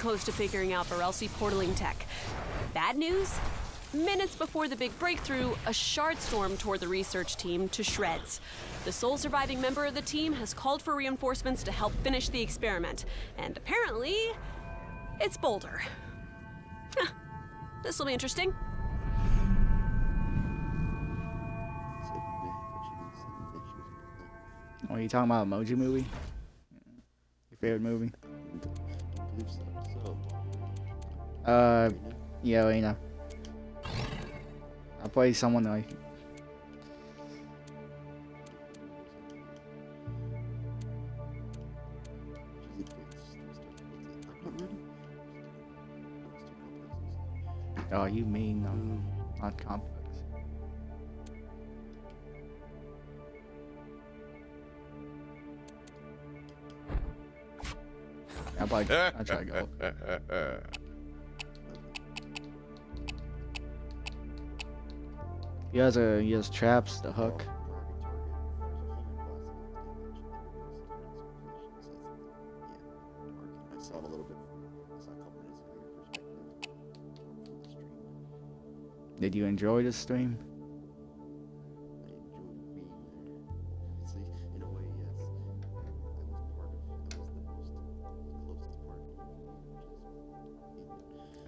close to figuring out Varelsi portaling tech. Bad news? Minutes before the big breakthrough, a shard storm tore the research team to shreds. The sole surviving member of the team has called for reinforcements to help finish the experiment, and apparently, it's Boldur. This will be interesting. Oh, are you talking about Emoji Movie? Your favorite movie? Uh, yeah, Elena. I play someone like. Oh, you mean um, not complex? I I try to He has a he has traps, the hook. Did you enjoy the stream?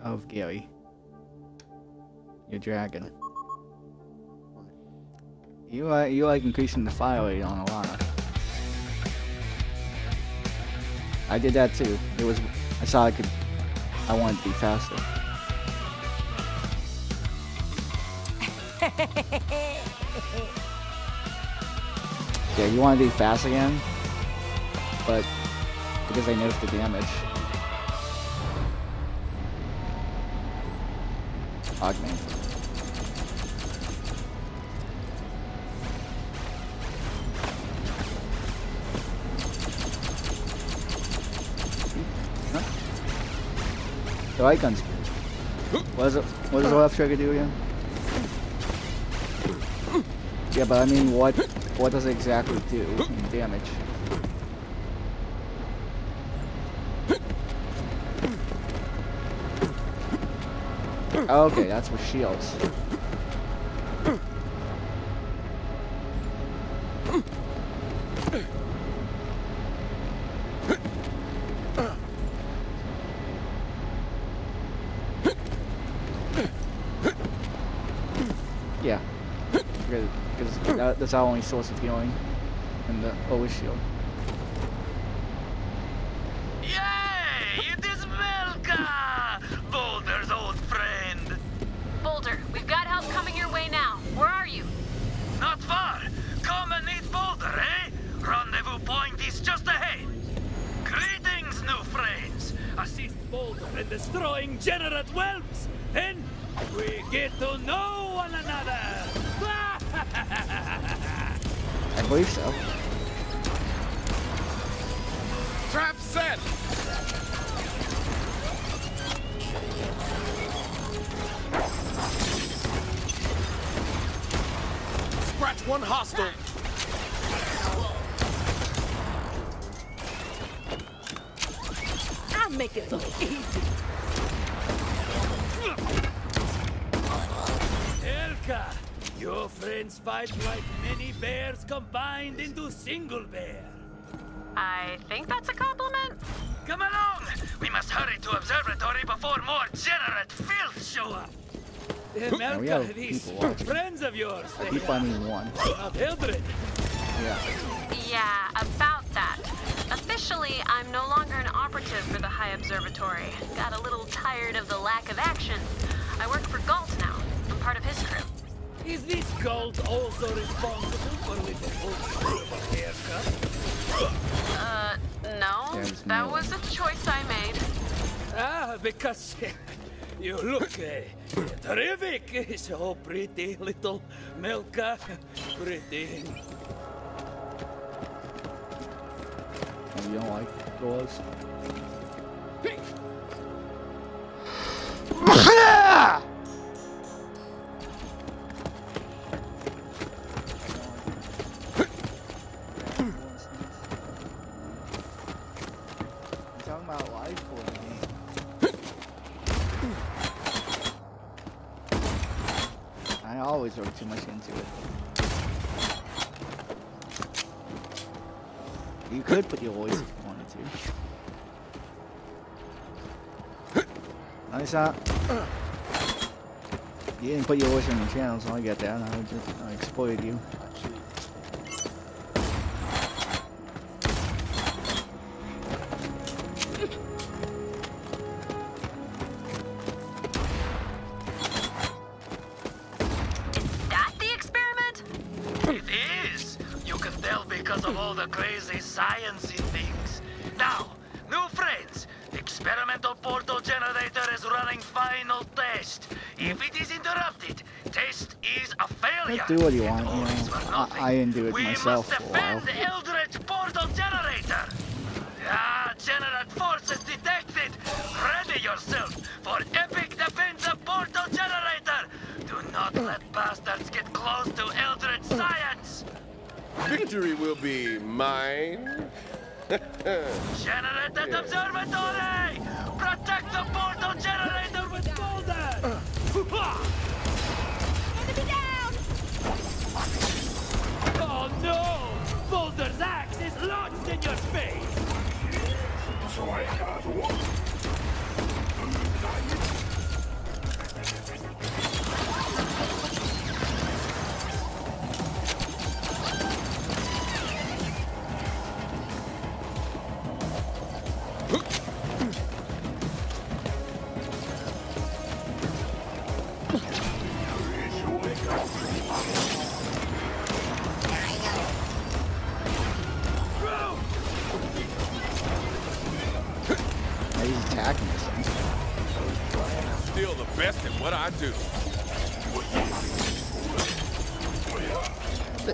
Of Gary. Your dragon. You like you like increasing the fire rate on a lot. I did that too. It was I saw I could I wanted to be faster. yeah, you want to be fast again, but because they nerfed the damage. Augment. The light gun's What does it what does the left trigger do again? Yeah, but I mean what what does it exactly do damage? Okay, that's with shields. Yeah, because, because that, that's our only source of healing, and the always shield. Scratch one hostile. I'll make it look easy. Elka, your friends fight like many bears combined into single bear. I think that's a compliment. Come along! We must hurry to observatory before more Jennerit filth show up. Yeah, we have Melka, these people watching. friends of yours, they People, I mean one. have Hildred. Yeah. Yeah, about that. Officially, I'm no longer an operative for the High Observatory. Got a little tired of the lack of action. I work for Ghalt now. I'm part of his crew. Is this Ghalt also responsible for little bullshit of a haircut? Uh, no. That was a choice I made. Ah, because you look uh, terrific. So pretty, little Melka. Pretty. Oh, you don't like goals? talking could put your voice if you wanted to. Nice shot. You didn't put your voice on the channel, so I get that. I just I exploited you. I- didn't do it we myself for a while.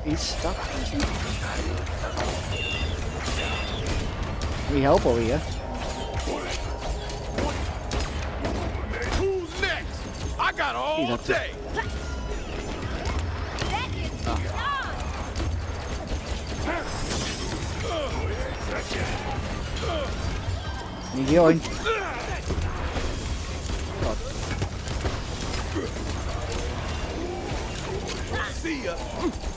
He's stuck. We help over here. Who's next? I got all day. You healing? See ya.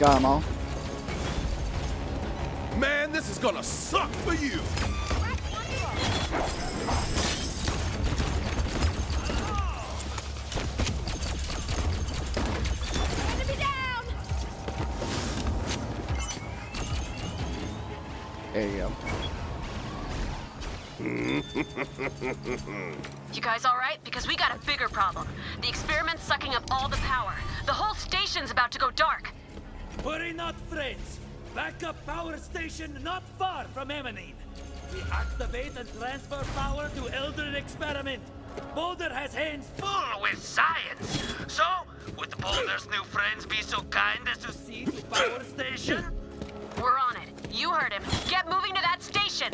got them all. Man, this is gonna suck for you. There you go. You guys all right? Because we got a bigger problem. The experiment's sucking up all. The not, friends. Backup power station not far from Emanine. We activate and transfer power to Eldrid Experiment. Boldur has hands full with science. So, would Boldur's new friends be so kind as to see the power station? We're on it. You heard him. Get moving to that station.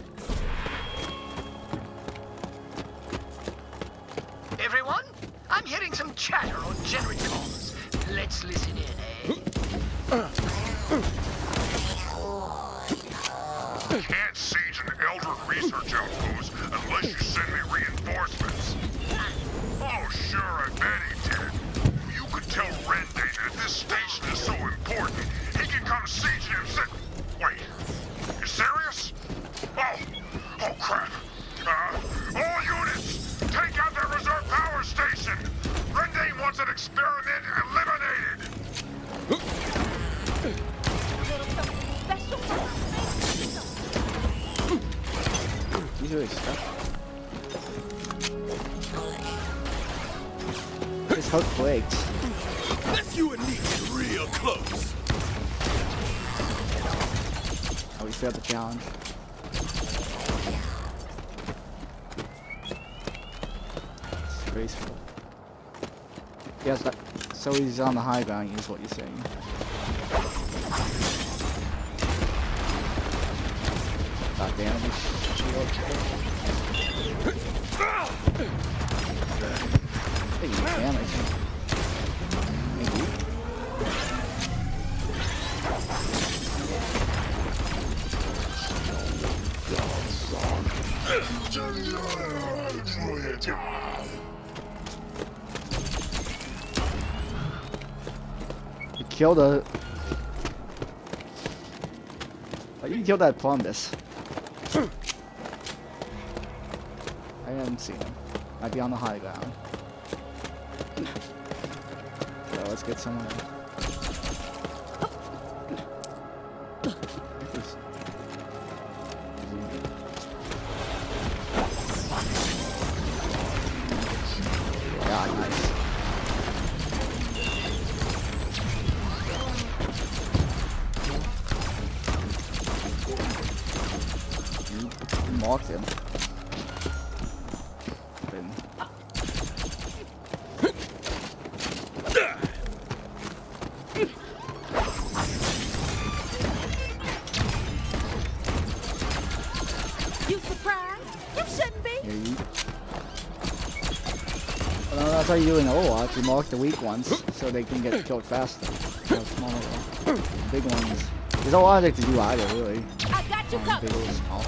Everyone, I'm hearing some chatter on generators. Let's listen in, eh? Can't siege an Eldritch research outpost unless you send me reinforcements. Oh, sure, I bet he did. You could tell Rendain that this station is so important, he can come siege it himself. Wait, you serious? Oh, oh crap. Uh, all units, take out that reserve power station. Rendain wants an experiment He's really stuck. His hook flakes. Let's you and me real close. Oh, we failed the challenge. Disgraceful. Yes, so he's on the high ground, is what you're saying. You. Killed. Oh, you killed that Plumbus. I haven't seen him. Might be on the high ground. So let's get someone. Where's- Overwatch. You mark the weak ones so they can get killed faster. Smaller. Big ones. There's a lot to do either, really. I got you Um,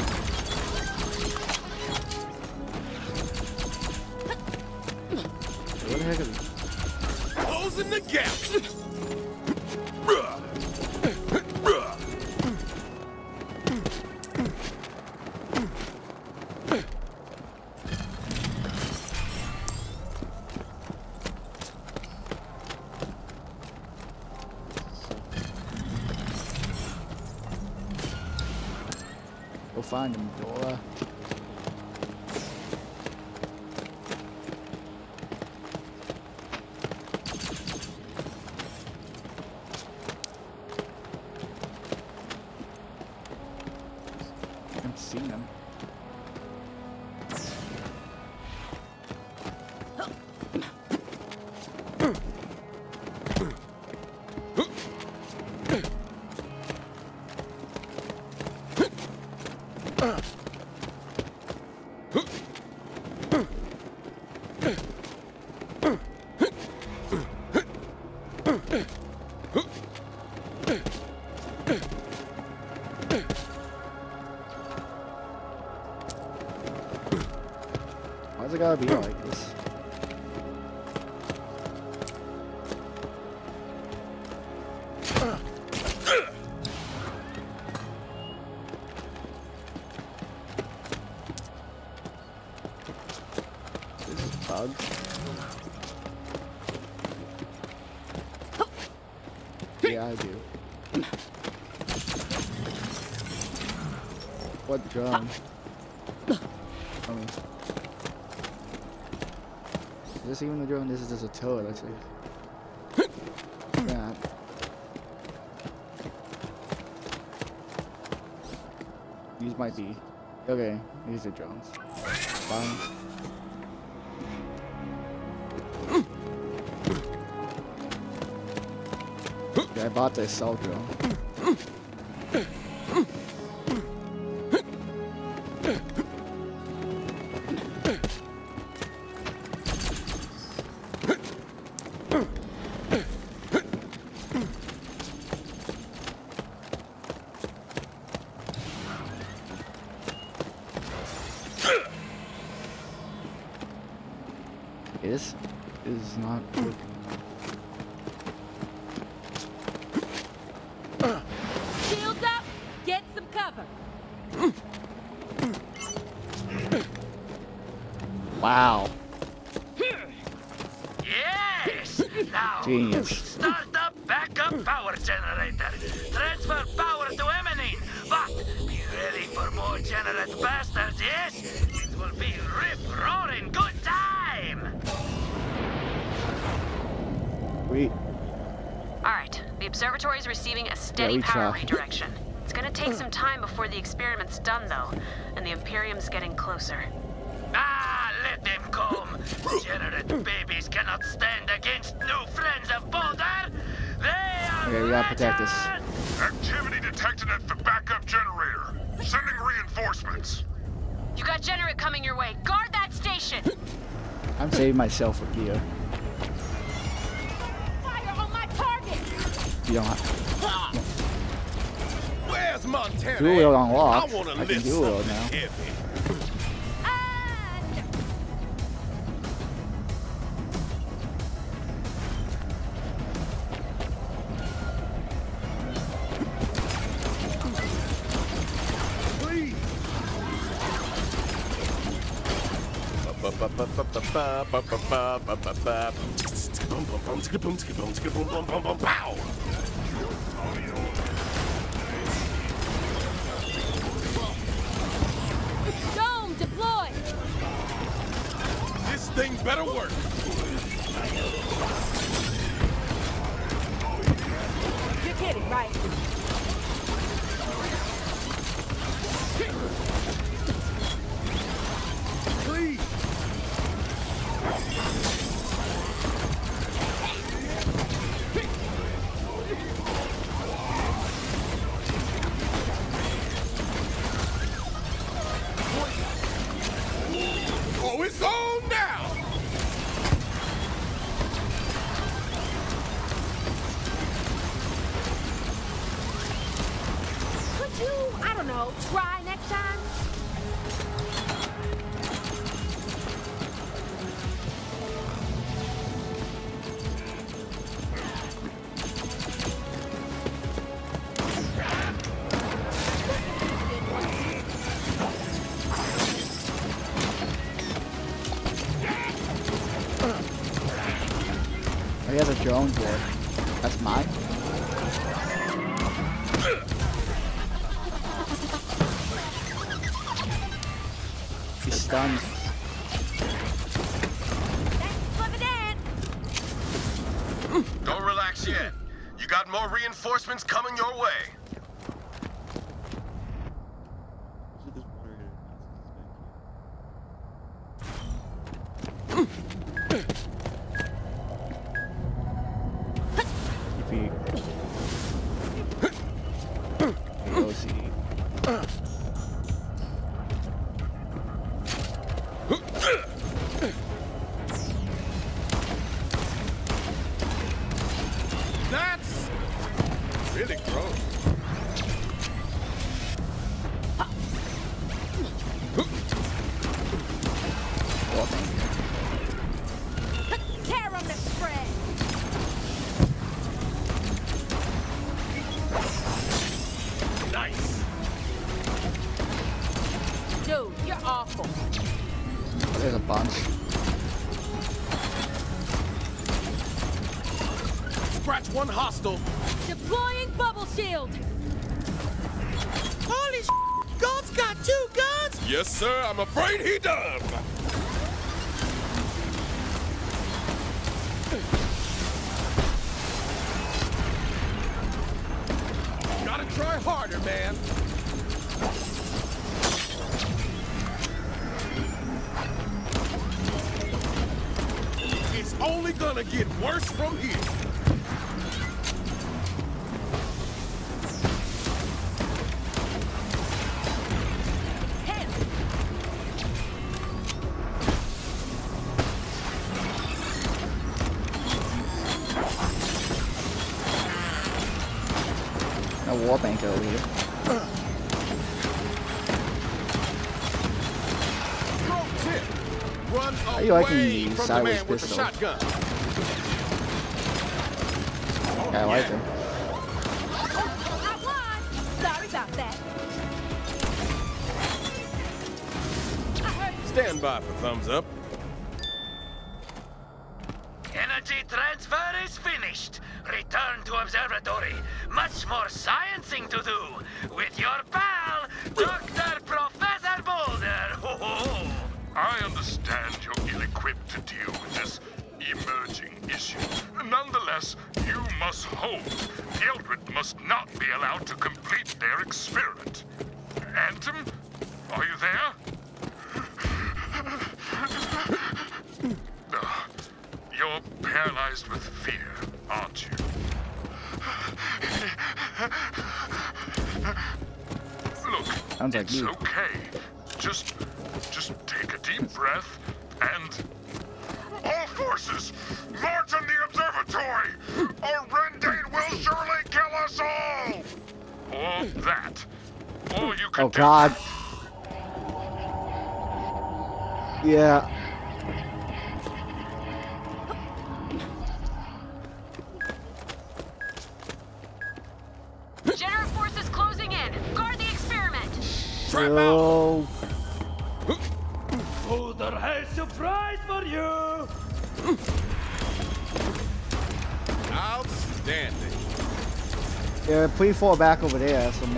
Mean, um, is this even a drone? This is just a toad, actually. These might be. Okay, these are drones. Fine. Yeah, I bought this cell drone. This is not good. Shields up. Get some cover. Wow. Yes! Now, Genius. Receiving we power redirection. It's gonna take some time before the experiment's done, though, and the Imperium's getting closer. Ah, let them come. Degenerate babies cannot stand against new friends of Boldur. They are Okay, we gotta protect us. Activity detected at the backup generator. Sending reinforcements. You got Jennerit coming your way. Guard that station. I'm saving myself for Kia. Fire on my target! You don't have Where's Montana? dual wield unlocked. I want to I can lift dual wield now. heavy. And really gross. War bank over here. Pro tip. Run are you the from the sideways man the shotgun. I like him. God. Yeah. Jennerit forces closing in. Guard the experiment. So Boldur has surprise for you! Outstanding. they're pretty far back over there, so maybe.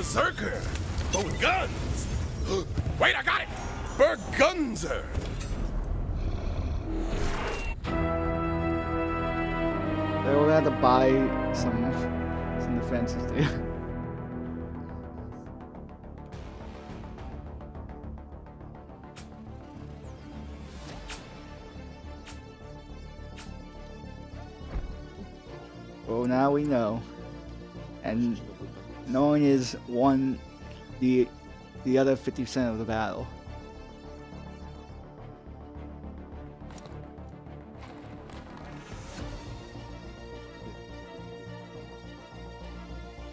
Berserker, but with guns. Wait, I got it. Burgunzer. They will have to buy some some defenses there. Now we know, and knowing is one the the other fifty percent of the battle.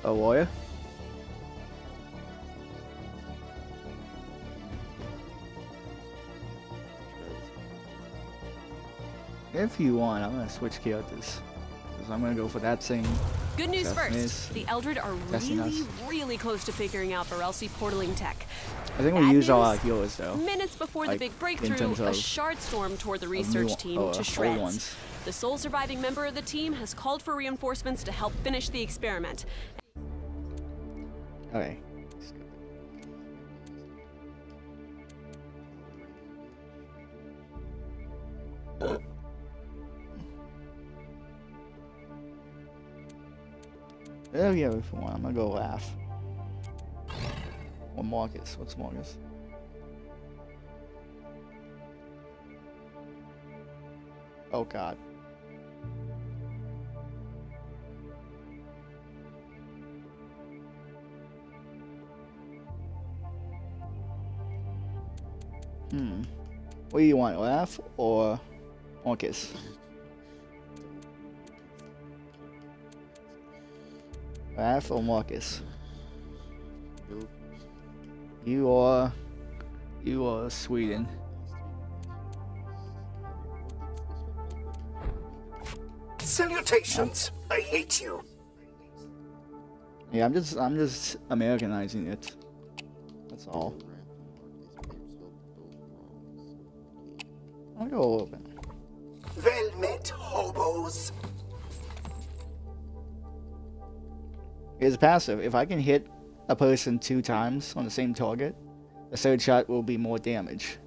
A warrior? If you want, I'm gonna switch characters. Because I'm gonna go for that same. Good news Definitely. first. The Eldrid are Testing really, us. really close to figuring out Varelsi portaling tech. I think we Bad use all our healers though. Minutes before the big breakthrough, a shard storm tore the research team oh, to shreds. The sole surviving member of the team has called for reinforcements to help finish the experiment. Okay. Oh yeah, if you want, I'm gonna go laugh. Or Marcus. What's Marcus? Oh god. Hmm. What do you want, laugh or Marcus? Laugh or Marcus? You are. You are Sweden. Salutations. I hate you. Yeah, I'm just. I'm just Americanizing it. That's all. I'll go a little bit. Well met, hobos. It's passive. If I can hit a person two times on the same target, the third shot will be more damage.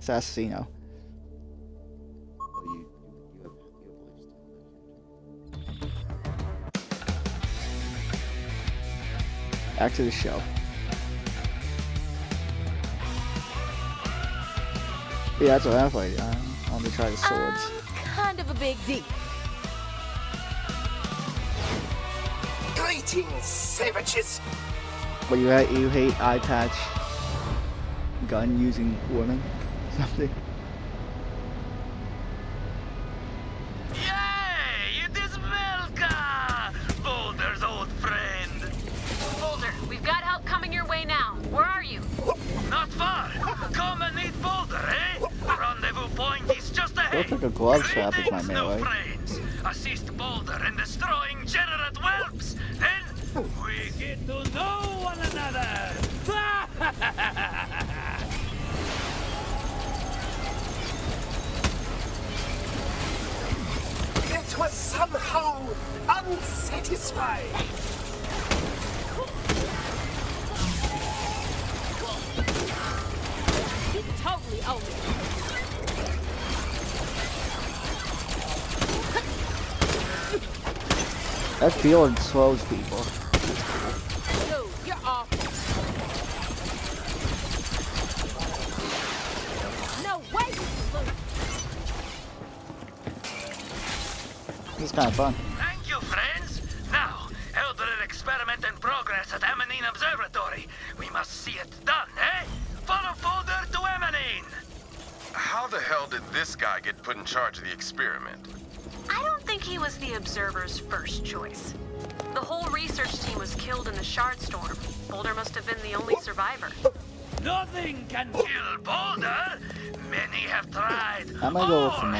Assassino. Back to the show. Yeah, that's what I fight. I I want to try the swords. Kind of a big deal. Greetings, savages. But you hate you hate eye patch gun using women something. Ahead. Looks like a is my Greetings, melee. new friends. Assist Boldur in destroying Jennerit Whelps. Then we get to know one another. It was somehow unsatisfying. That field slows people. Way. This is kind of fun. Shard storm. Boldur must have been the only survivor. Nothing can kill Boldur. Many have tried. I'm gonna go with All some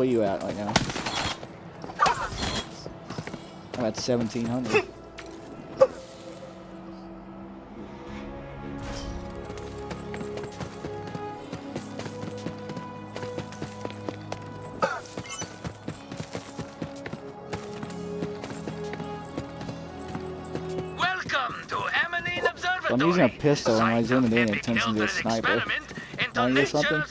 Are you at right now? I'm at seventeen hundred. Welcome to Emanine Observatory. I'm using a pistol and I zoom it in, it Scientific turns into a sniper. Wanna get something?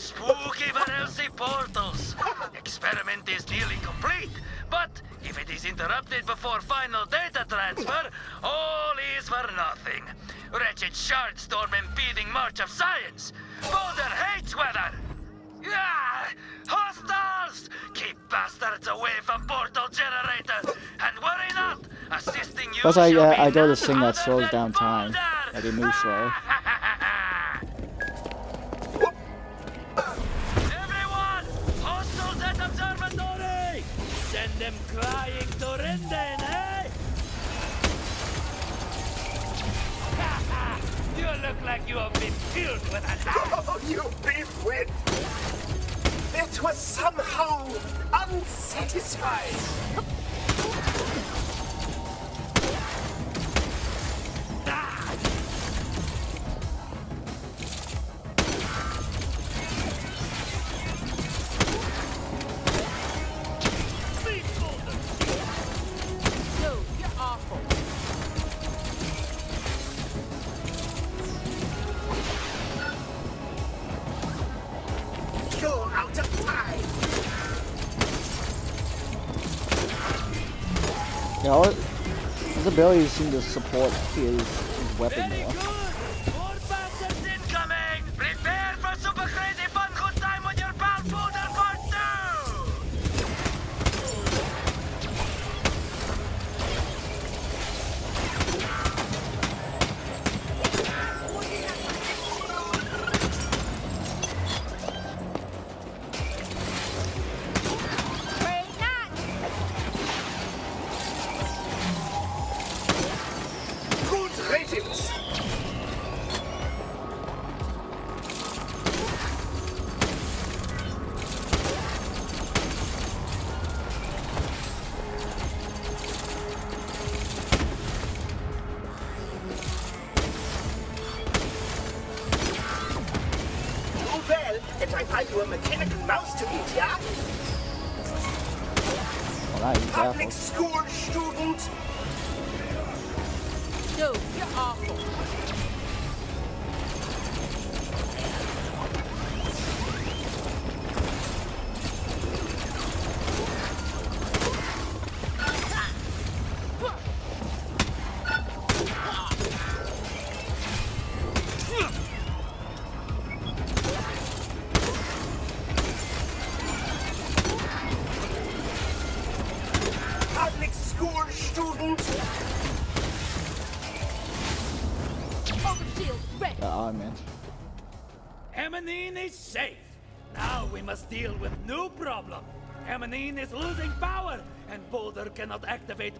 Assisting you Plus, I shall uh, be I go to none sing that slows down time. Boldur. Like it moves slower. Everyone! Hostiles at observatory! Send them crying to Rendain, eh? you look like you have been killed with an axe! Oh, you big It was somehow unsatisfying. Abilities seem to support his, his weapon Very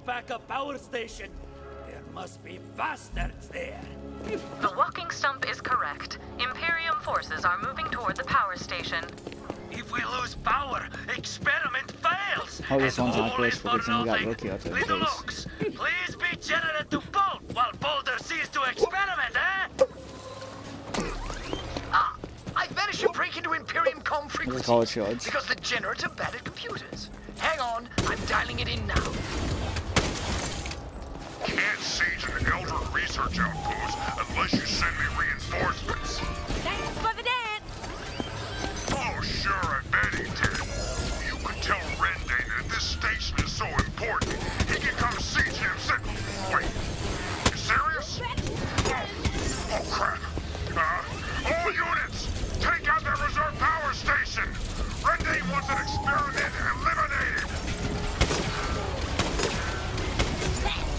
backup power station. There must be bastards there. The walking stump is correct. Imperium forces are moving toward the power station. If we lose power, experiment fails! All this one's not great for the got Loki out there. Little Oaks, please be generous to Bolt while Boldur sees to experiment, eh? Ah, I managed to break into Imperium comm frequency because the generator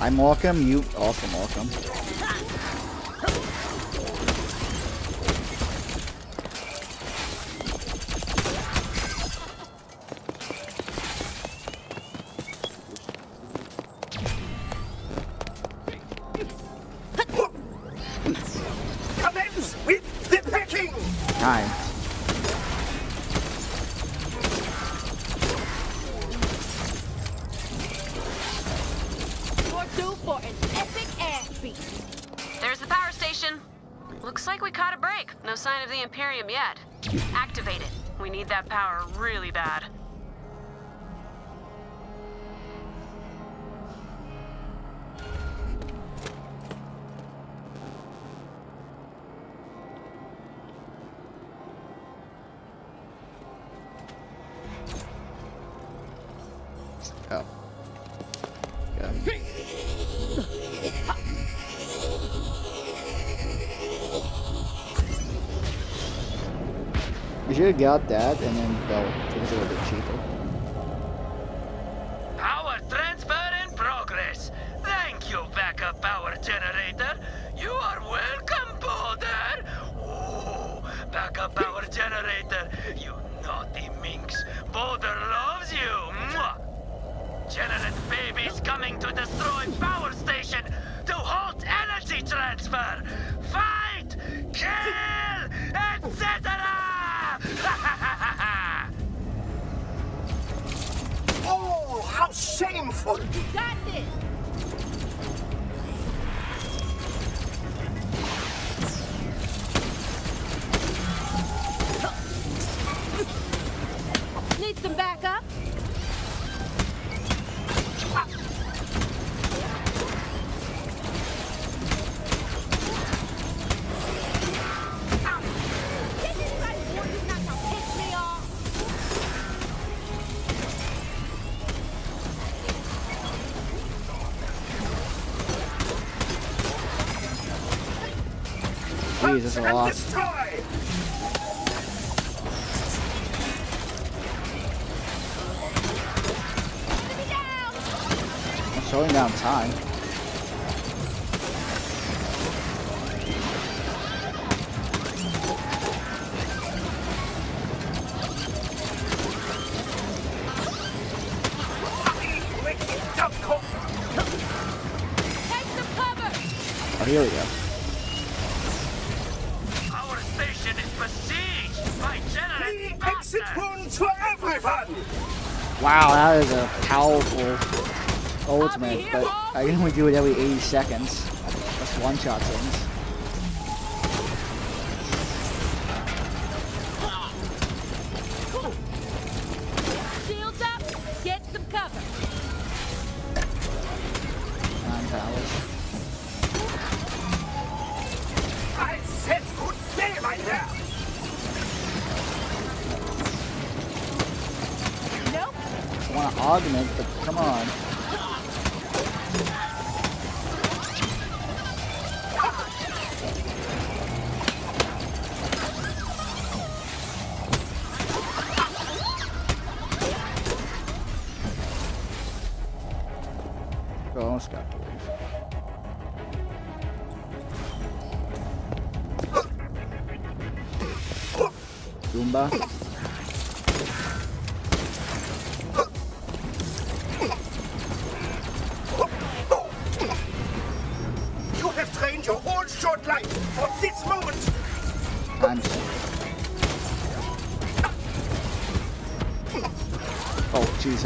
I'm welcome, you awesome, welcome. Got that and is a loss. I'm showing down time. do it every 80 seconds. That's one shot things. I want to augment, but come on.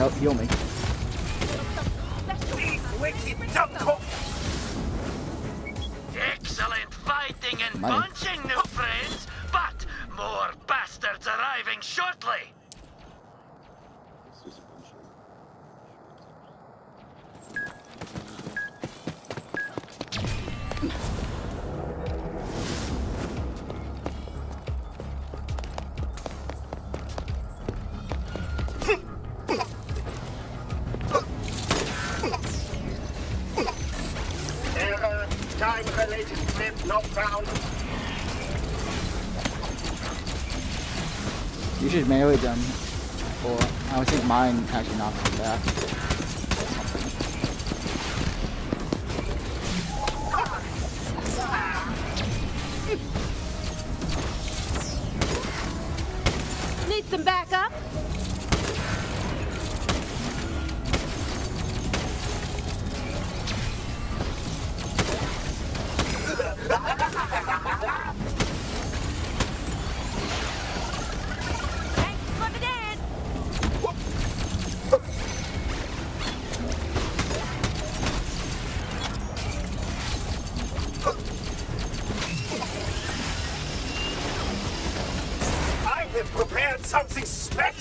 Help heal me.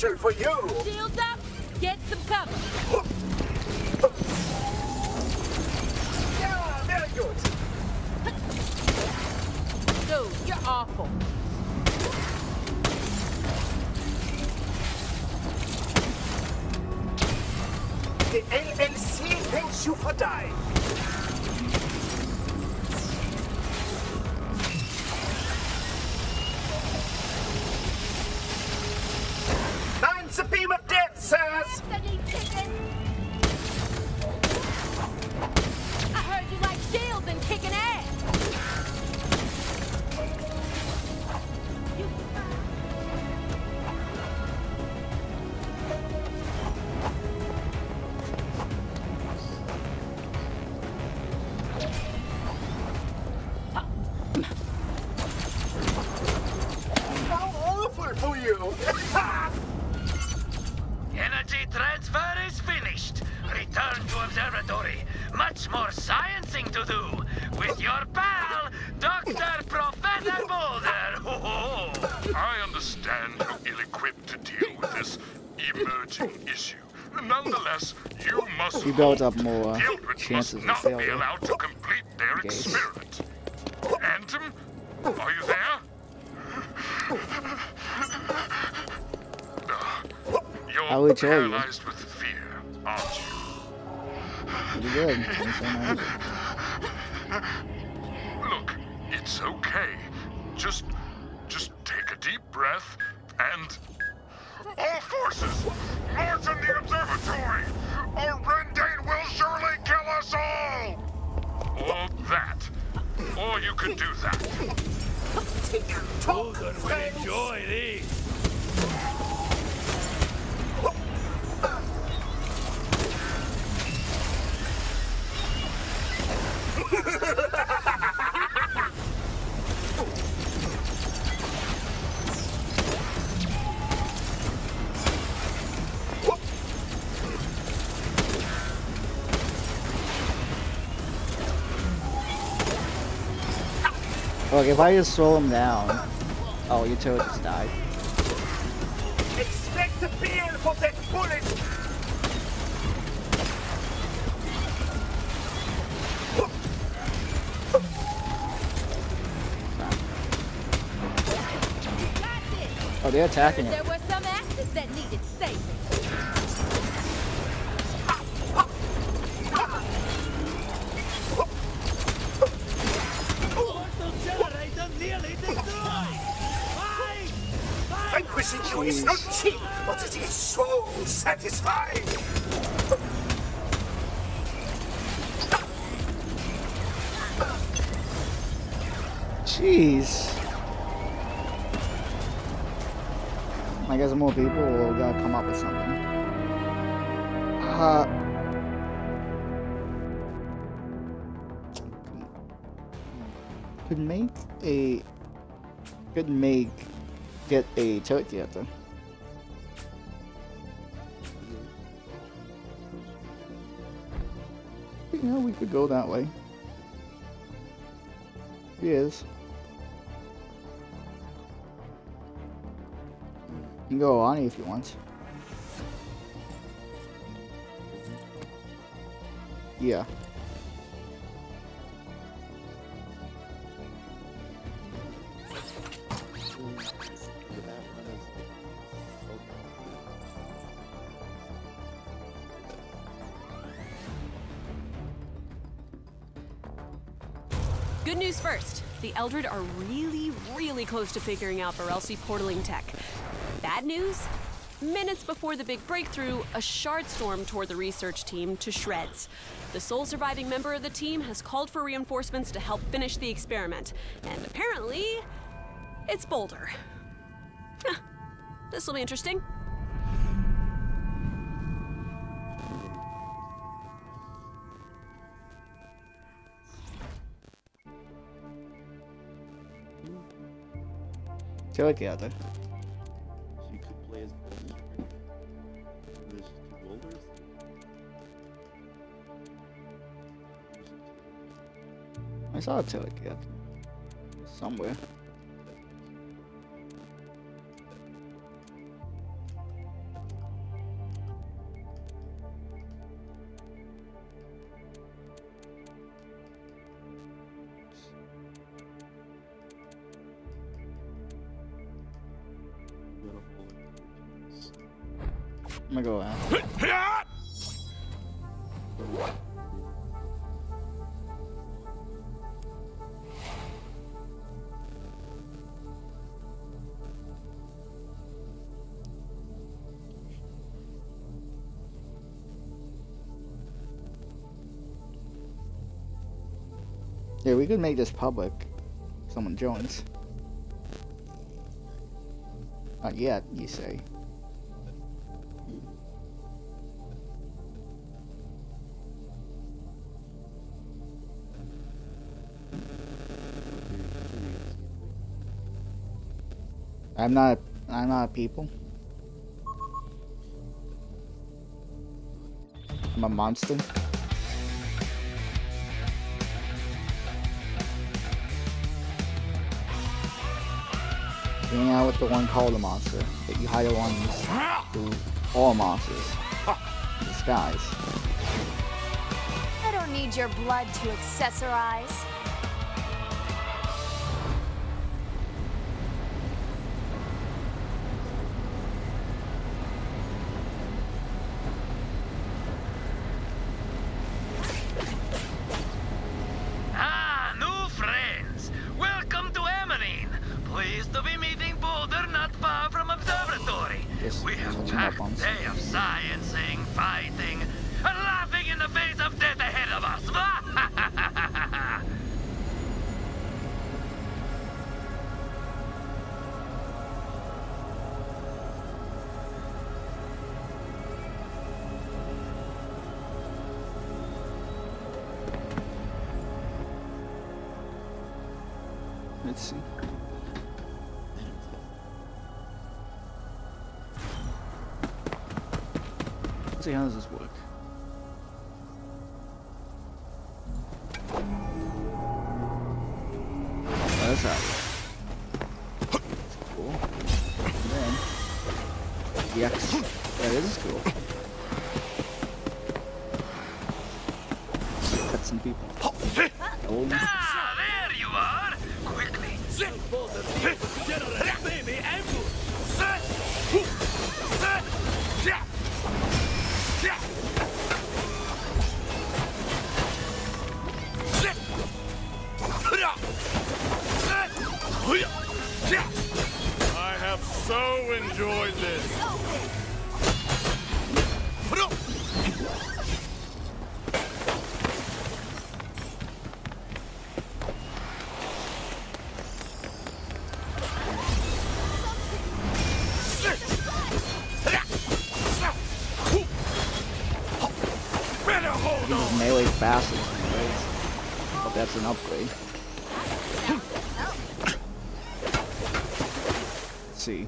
For you. Build up more chances of not be allowed to complete their Okay. experiment. Anthem, are you there? You're I would tell you. paralyzed with fear, aren't you? Pretty good. 27 Look, it's okay. Just, just take a deep breath and... All forces, march in the observatory, or Rendain will surely kill us all! Or that. Or you could do that. Boldur will friends. enjoy these. Look, if I just slow him down. Oh, your toad just died. Expect the bill for that bullet. Oh, they're attacking There it. Could make a could make get a turkey at them. know, we could go that way. He is. You can go on if you want. Yeah. Good news first. The Eldrid are really, really close to figuring out Varelsi portaling tech. Bad news? Minutes before the big breakthrough, a shard storm tore the research team to shreds. The sole surviving member of the team has called for reinforcements to help finish the experiment. And apparently, it's Boldur. Huh. This'll be interesting. Turkey at them. So you could play as both. There's just two Boldurs. I saw a turkey at. Somewhere. Gonna go. Yeah, we could make this public. Someone joins. Not yet, you say. I'm not. I'm not a people. I'm a monster. Hang out with the one called a monster, but you hire ones who are monsters. Disguise. I don't need your blood to accessorize. That's an upgrade. Let's see.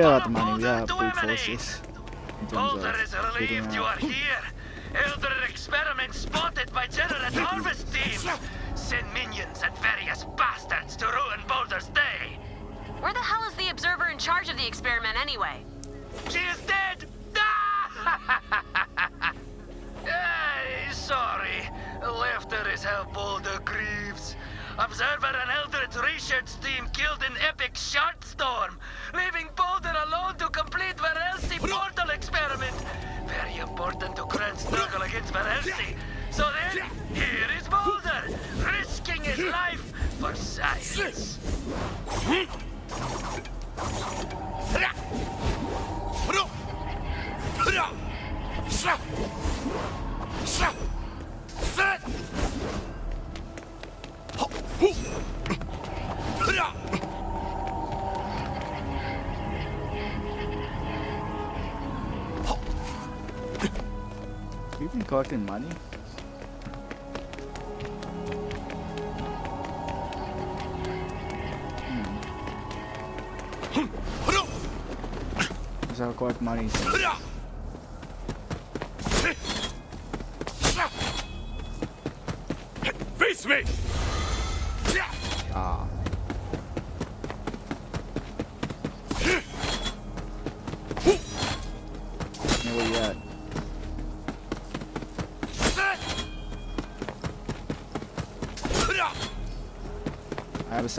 Forget about the Follow money. We got brute forces. In is relieved you are here. Eldrid experiment spotted by Jennerit Harvest teams. Send minions and various bastards to ruin Boldur's day. Where the hell is the observer in charge of the experiment anyway? She is dead! Ay, sorry. Left her is how Boulder grieves. Observer and Eldrid's research team So then, here is Boldur, risking his life for science.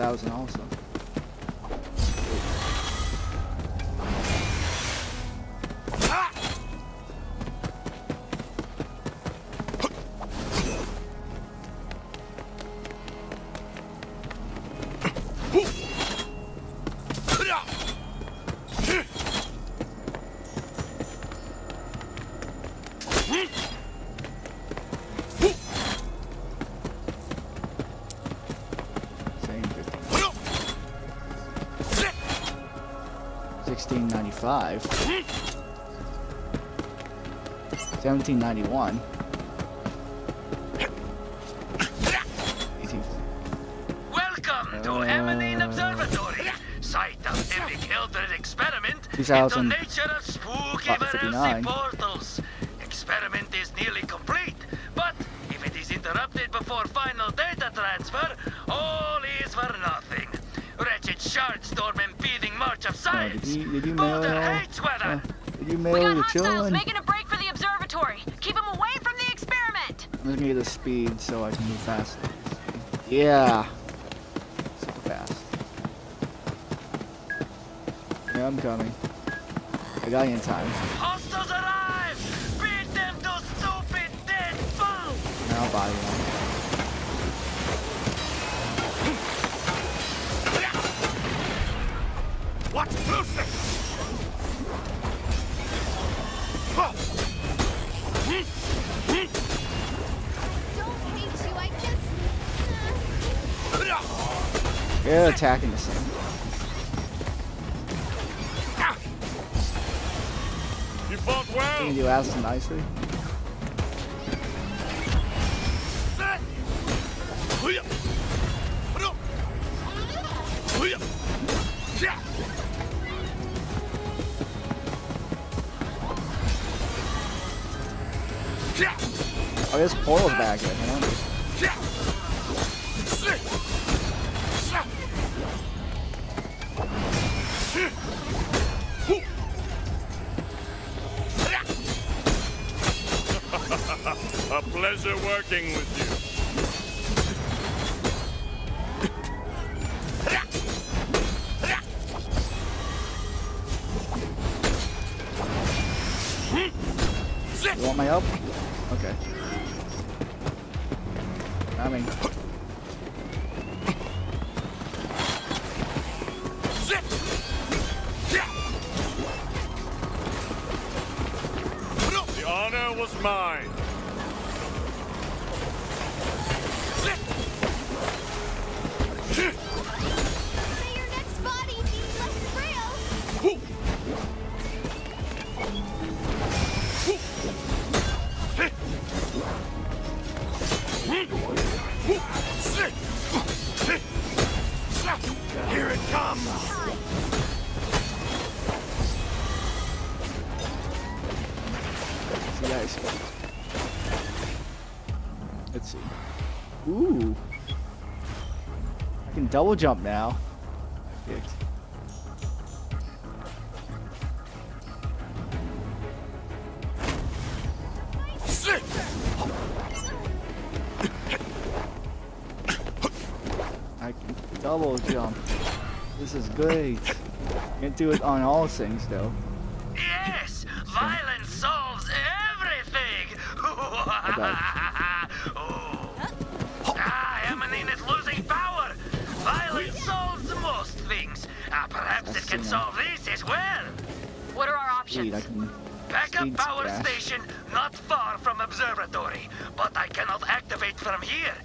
thousand also. 1695. 1791. 18. Welcome to Emanine Observatory, site of epic Eldrid experiment 2000. into nature of spooky Uh, Varelsi portals. Experiment is nearly complete, but if it is interrupted before final data transfer, all is for nothing. Wretched shard storm impeding march of Uh, science. did you did you mail Boldur it all? hates weather. Uh, did you hostiles making a break for the observatory. Keep them away from the experiment. I'm gonna get the speed so I can move faster. Yeah. Super fast. Yeah, I'm coming. I got you in time. Hostiles arrive! Beat them to stupid dead fool! Now I'll They're attacking the same. You fought well! Can you ask nicely? we'll jump now. Perfect. I can double jump. This is great. Can't do it on all things though. year.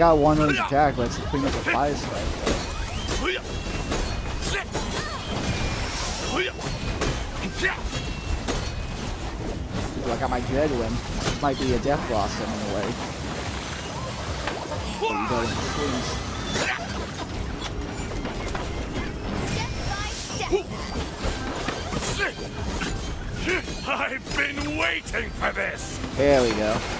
got one range attack. Let's clean up the strike. side. I got my Dreadwin. This might be a Death Blossom in a way. I've been waiting for this! There we go.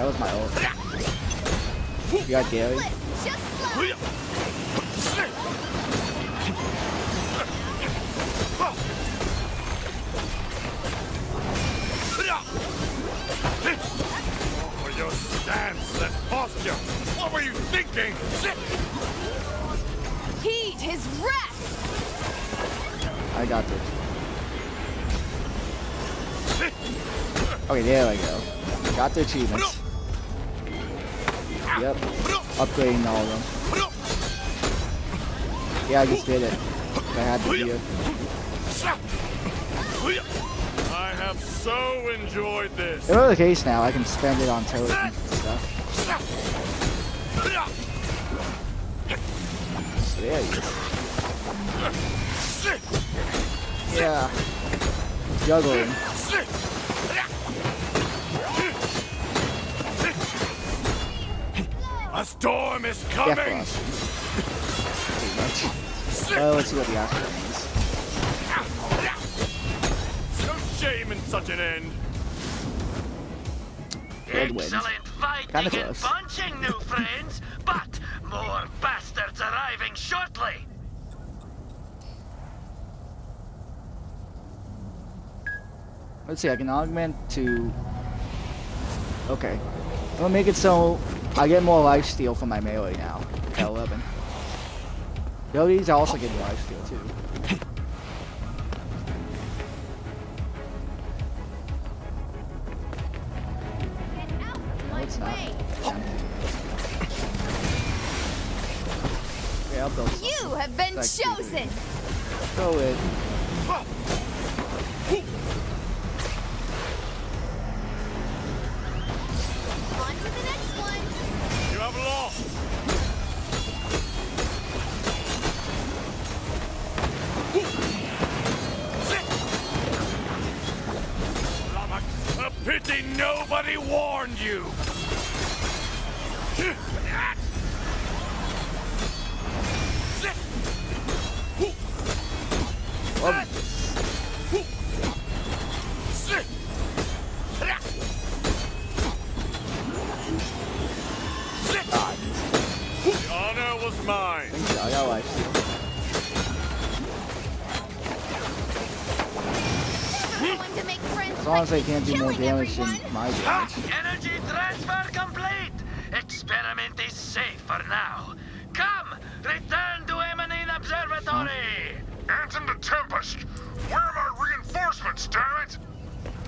That was my ult. You got Gary? Just slow. For your stance and posture. What were you thinking? Heed his wrath. I got this. Okay, there we go. Got the achievements. Upgrading all of them. Yeah, I just did it. I had the gear. I have so enjoyed this. It the case now, I can spend it on turrets and stuff. There he is. Yeah. Juggling. A storm is coming. frost. Pretty much. Well, oh, let's see what the Astra means. No shame in such an end. Red wins. Excellent fighting Kinda and punching, new friends, but more bastards arriving shortly. Let's see, I can augment to... Okay. I'm gonna make it so I get more lifesteal from my melee now. At 11. Abilities I also get lifesteal too. No, it's not. Yeah, I'll build. You have been Back to you. chosen. Go in. Do more killing damage than my Ha! damage. Energy transfer complete. Experiment is safe for now. Come, return to Emanine Observatory. Anton the Tempest! Where are my reinforcements, damn it?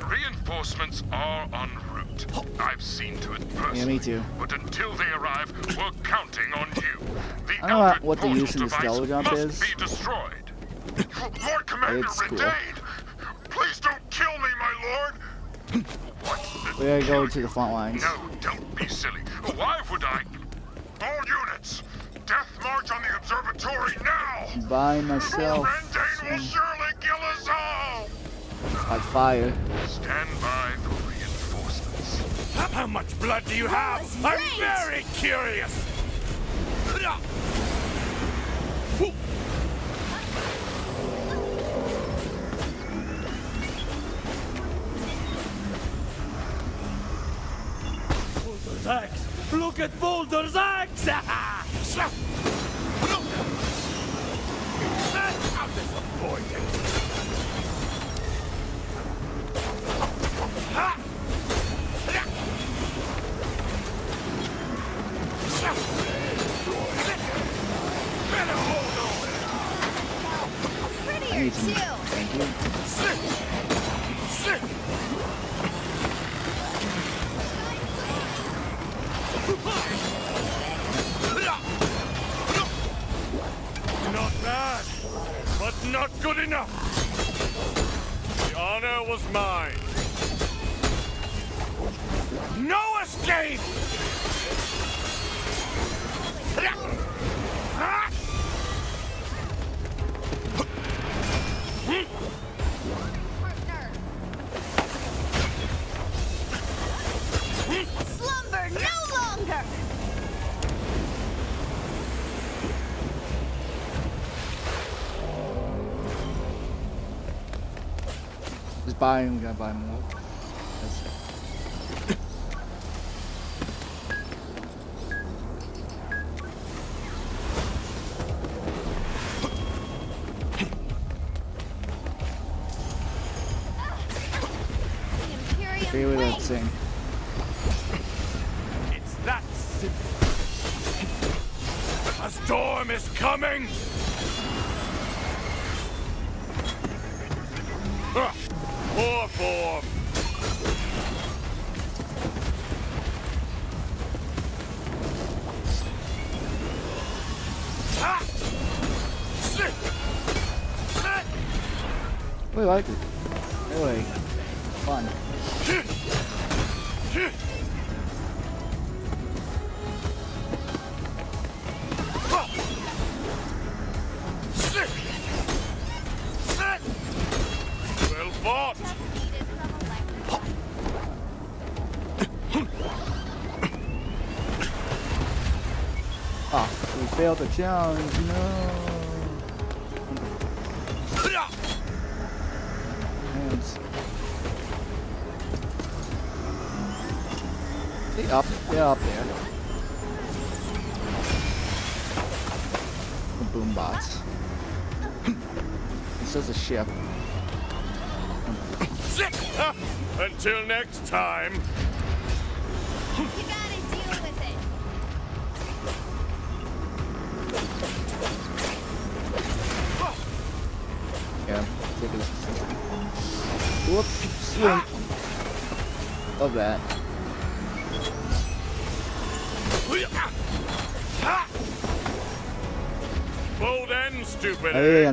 Reinforcements are en route. I've seen to it personally. Yeah, me too. But until they arrive, we're counting on you. The I don't know what the use of the device stellar jump is. be destroyed. Lord Commander It's cool. Rendain! Please don't kill me, my lord! What? We gotta go to the front lines. No, don't be silly. Why would I? All units! Death march on the observatory now! By myself. Rendain will surely kill us all! By fire. Stand by for reinforcements. How much blood do you have? I'm very curious. Look at buy. We gotta buy more. Failed the challenge. No. They up, they're up there.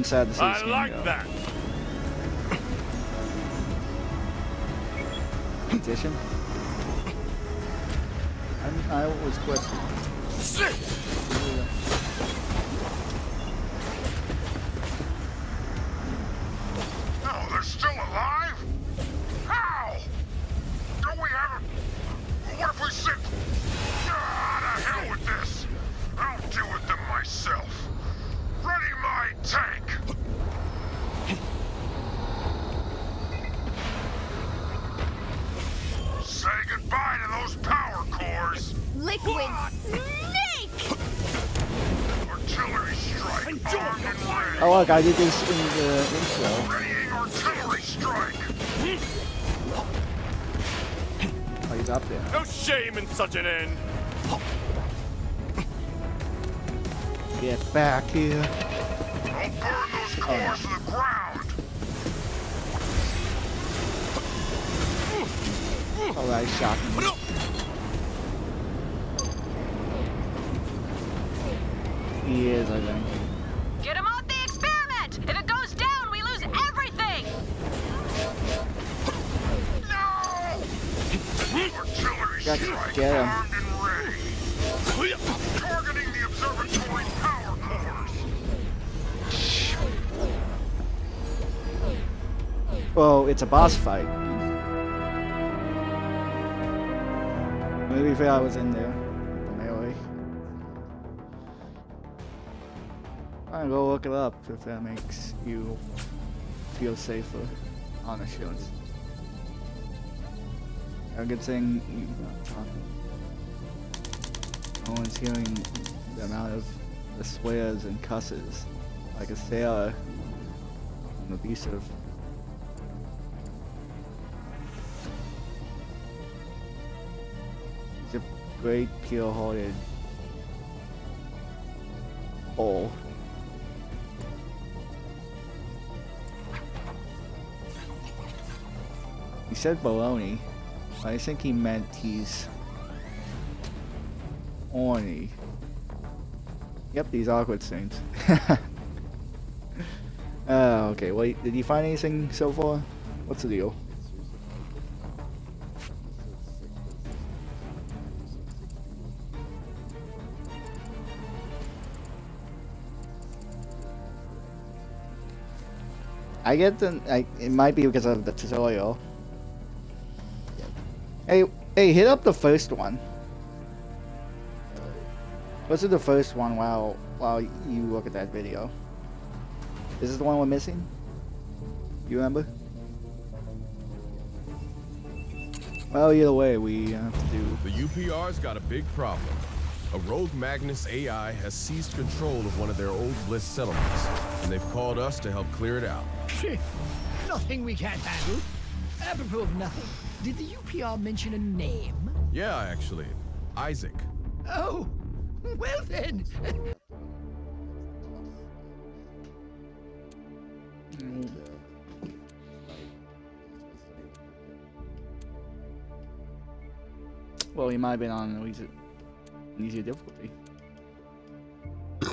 Sad to see I like go. that. Petition. I'm, I always question. Oh I did this in the intro. Readying artillery strike. Oh, he's up there. No shame in such an end. Get back here. Strike get 'em. armed and ready. Targeting the observatory power cores. Well, it's a boss fight. Maybe if I was in there. Melee. I'm gonna go look it up if that makes you feel safer on the shows. A good thing. No one's hearing the amount of the swears and cusses like a sailor on abusive. He's a great pure-hearted hole. He said baloney. I think he meant he's horny. Yep, these awkward things. uh, okay, wait, did you find anything so far? What's the deal? I get the, I, it might be because of the tutorial. Hey, hey, hit up the first one. What's the first one while while you look at that video? Is this the one we're missing? You remember? Well, either way, we uh, have to do. The UPR's got a big problem. A rogue Magnus AI has seized control of one of their old Bliss settlements, and they've called us to help clear it out. nothing we can't handle. Apropos of nothing, did the UPR mention a name? Yeah, actually. ISIC. Oh, well then. Well, he might have been on an easier, an easier difficulty.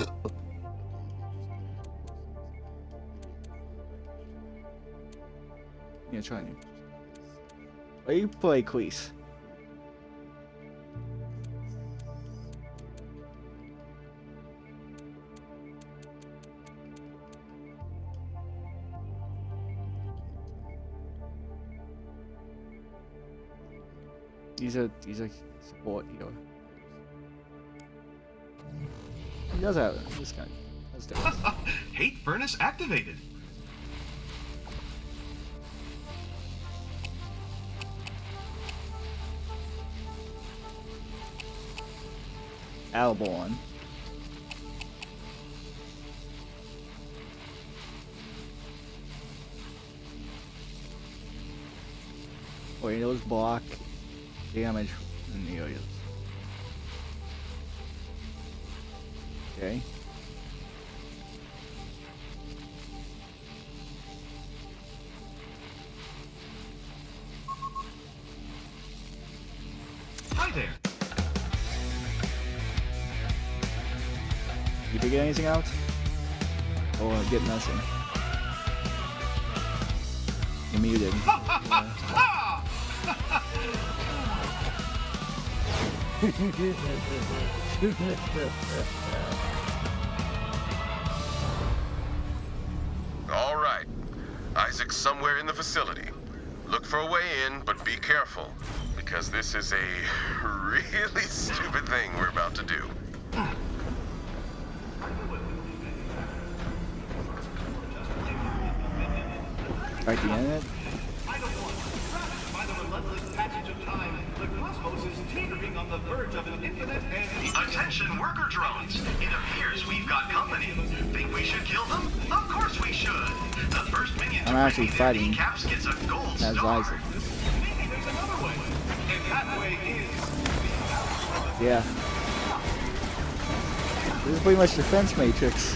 yeah, try new. Why you play Kleese? He's a he's a support hero. He does have this guy. Hate furnace activated. Alborn. Those block damage in the areas. Okay. Hi there. You figure anything out? Or get nothing? You're muted. All right. ISIC's somewhere in the facility. Look for a way in, but be careful, because this is a really stupid thing we're about to do. An infinite and... Attention, worker drones! It appears we've got company. Think we should kill them? Of course we should! The first minion I'm actually fighting kneecaps gets a gold as star. ISIC. Maybe there's another way. And that way is... Yeah. This is pretty much defense matrix.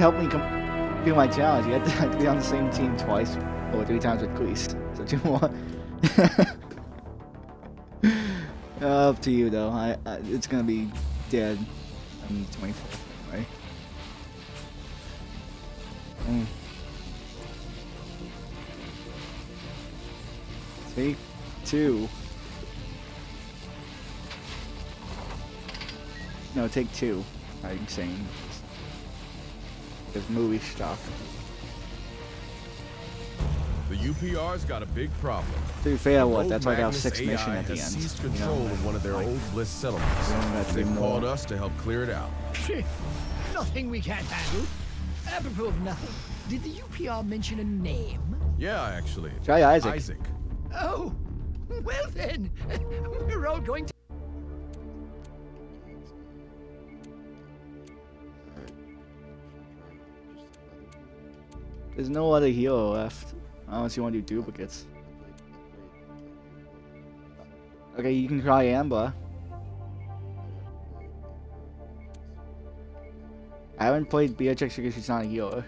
Helped me do my challenge. You had to, have to be on the same team twice or three times with Kleese. So two more, Uh, up to you though. I, I it's gonna be dead the 24th anyway. Mm. Take two. No, take two. I'm saying. Because movie stuff. The UPR's got a big problem. To be fair, what? That's like our Magnus sixth AI mission at the end. seized you know? control of one of their old Bliss settlements. We only got three They've called us to help clear it out. Phew, Nothing we can't handle. Apropos of nothing, did the UPR mention a name? Yeah, actually. Try ISIC. ISIC. Oh, well then, we're all going to. There's no other hero left. Unless you want to do duplicates. Okay, you can try Ambra. I haven't played Beatrix because she's not a healer.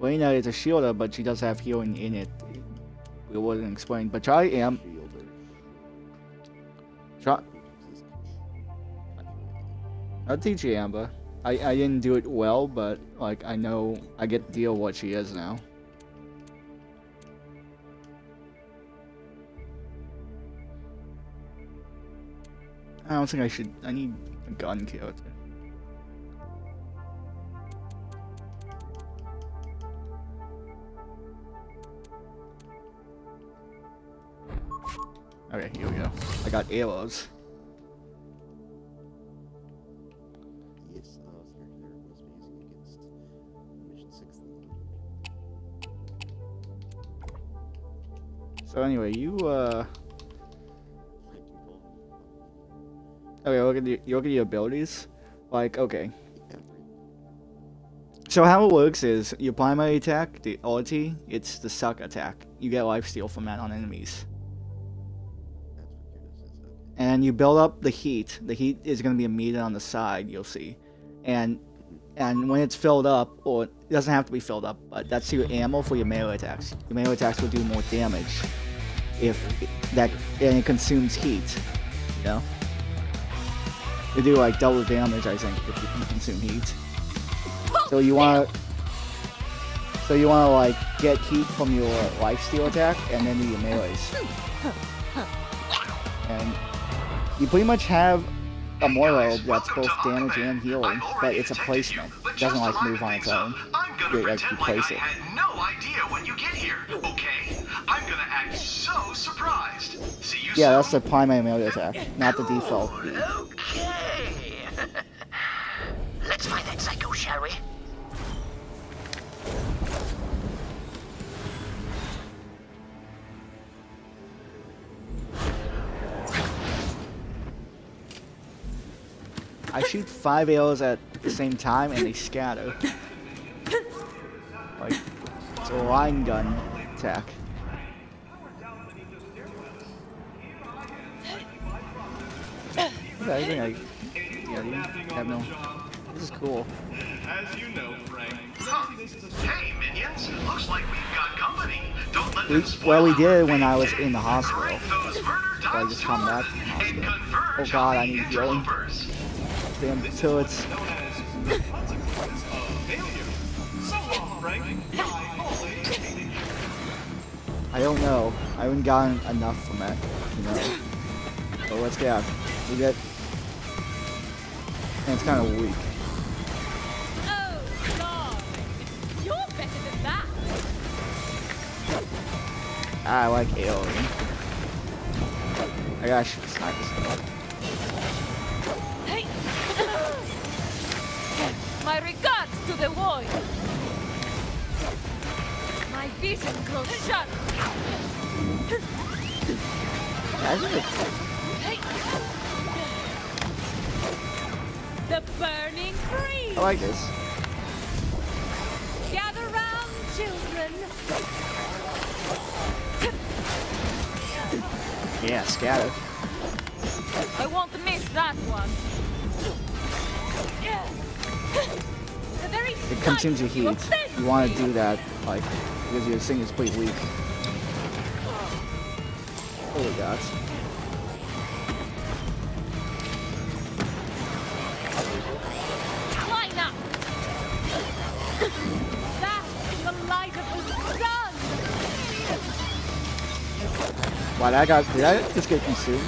Lena is a shielder, but she does have healing in it. It wasn't explained, but try Am. Try. I'll teach you Ambra. I, I didn't do it well, but like I know I get the deal what she is now. I don't think I should. I need a gun character. Okay, here we go. I got arrows. So anyway, you uh. Okay, look at the you look at your abilities. Like, okay. So how it works is your primary attack, the ulti, it's the suck attack. You get lifesteal from that on enemies. And you build up the heat. The heat is going to be a meter on the side, you'll see. And and when it's filled up, or it doesn't have to be filled up, but that's your ammo for your melee attacks. Your melee attacks will do more damage if that and it consumes heat. You know? They do like double damage, I think, if you consume heat. So you want to, so you want to like get heat from your lifesteal attack and then do your melees. And you pretty much have a Moro that's both damage and healing, but it's a placement. It doesn't like move on its own. You like you place it. No idea when you get here, okay? I'm gonna act surprised. See you Yeah, that's the primary melee attack, not the default. Okay. Let's find that psycho, shall we? I shoot five arrows at the same time and they scatter. Like, it's a line gun attack. Okay, I think I, yeah, you have no. This is cool. As you know, Frank. Hey, minions. Looks like we've got company. Don't let We, them spoil well, we did when I was in the hospital. Those So I just come back from the hospital. Oh god, I need healing. Damn turrets. So long, I don't know. I haven't gotten enough from it, you know. So let's get out. We get. And it's kind of weak. Oh, God. You're better than that. I like AoE. I gotta shoot snipers. Hey. My regards to the void. My vision grows are Hey. The burning. I like this. Gather round, children. yeah, scatter. I won't miss that one. It consumes your heat. You want to do that, like, because your thing is pretty weak. Holy gosh. But I got did I just get consumed?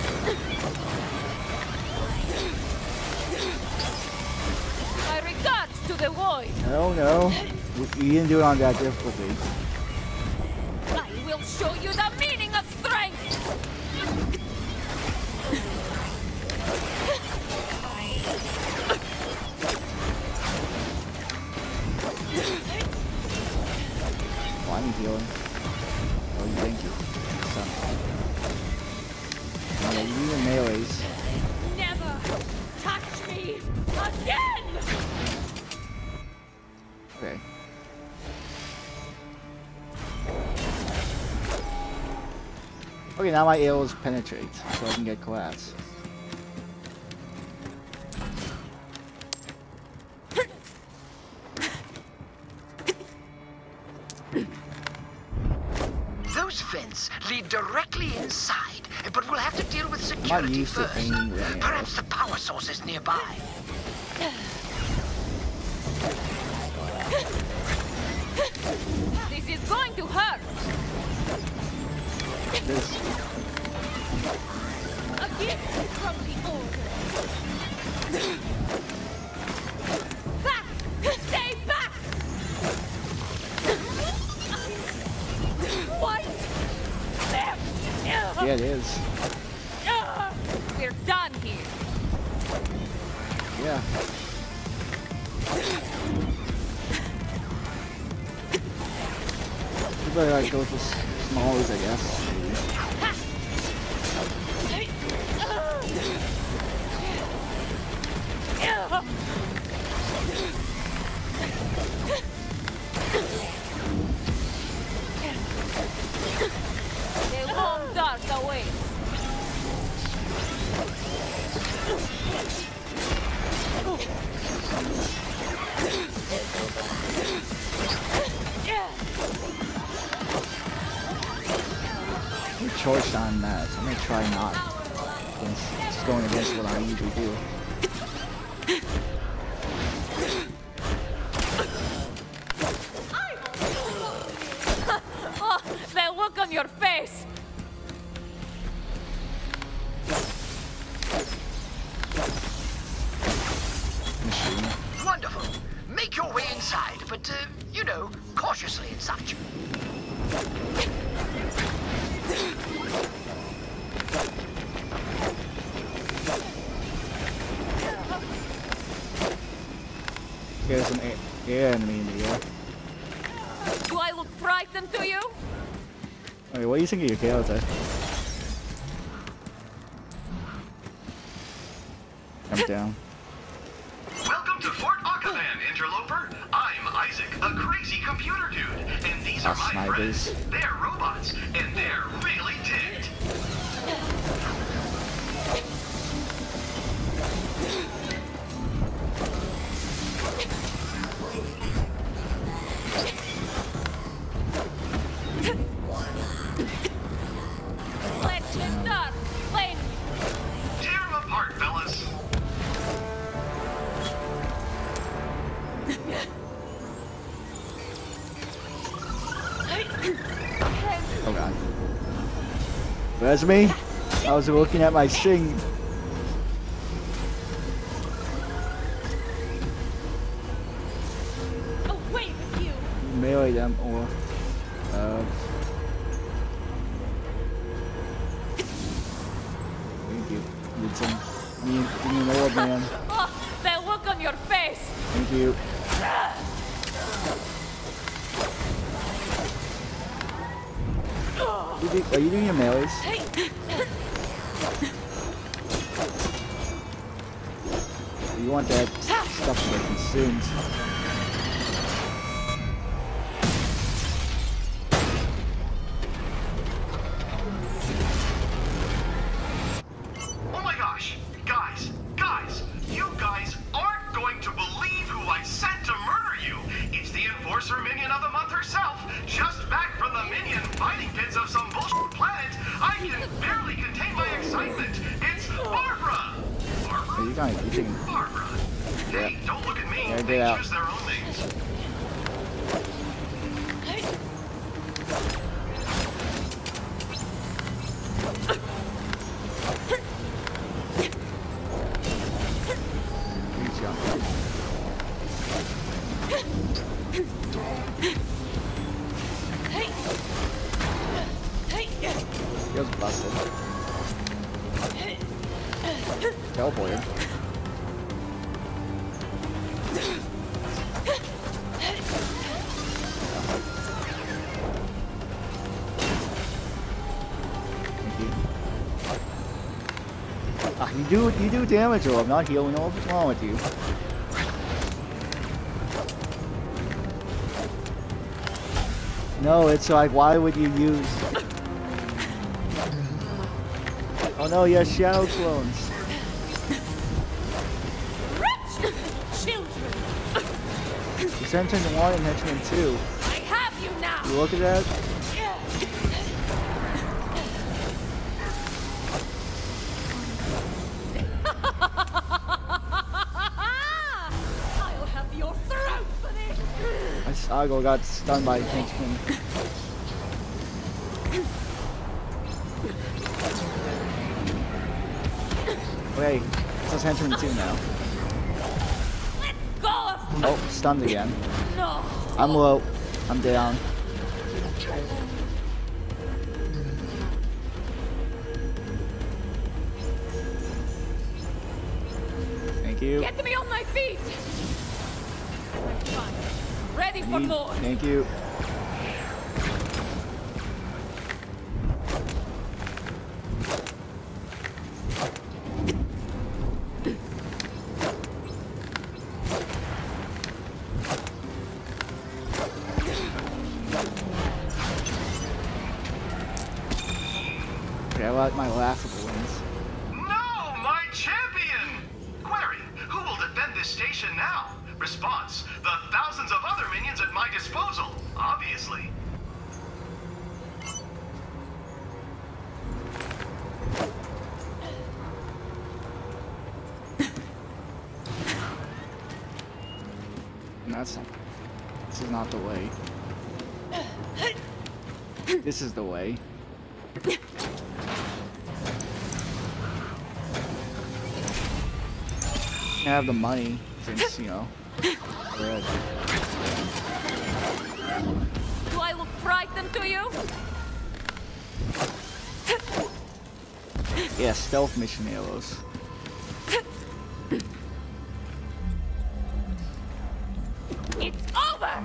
My regards to the void. No, no, you didn't do it on that difficulty. now my ale is penetrate, so I can get glass. Those vents lead directly inside, but we'll have to deal with security first. Perhaps the power source is nearby. choice on that, so I'm gonna try not against, going against what I usually do. 생긴 게 개여자야 me I was looking at my sing do you I'm not healing orb. What's wrong with you? No, it's like why would you use Oh no, have shadow clones. Children, You sent in one and henchman two. I have you now. You look at that? This. Got stunned by a henchman. Wait, it says henchman two now. Go of Oh, stunned again. no. I'm low. I'm down. Have the money since, you know, Do I look frightened to you? yeah, stealth mission arrows. It's over.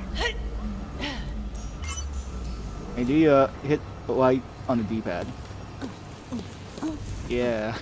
Hey, do you uh, hit the light on the D-pad? Yeah.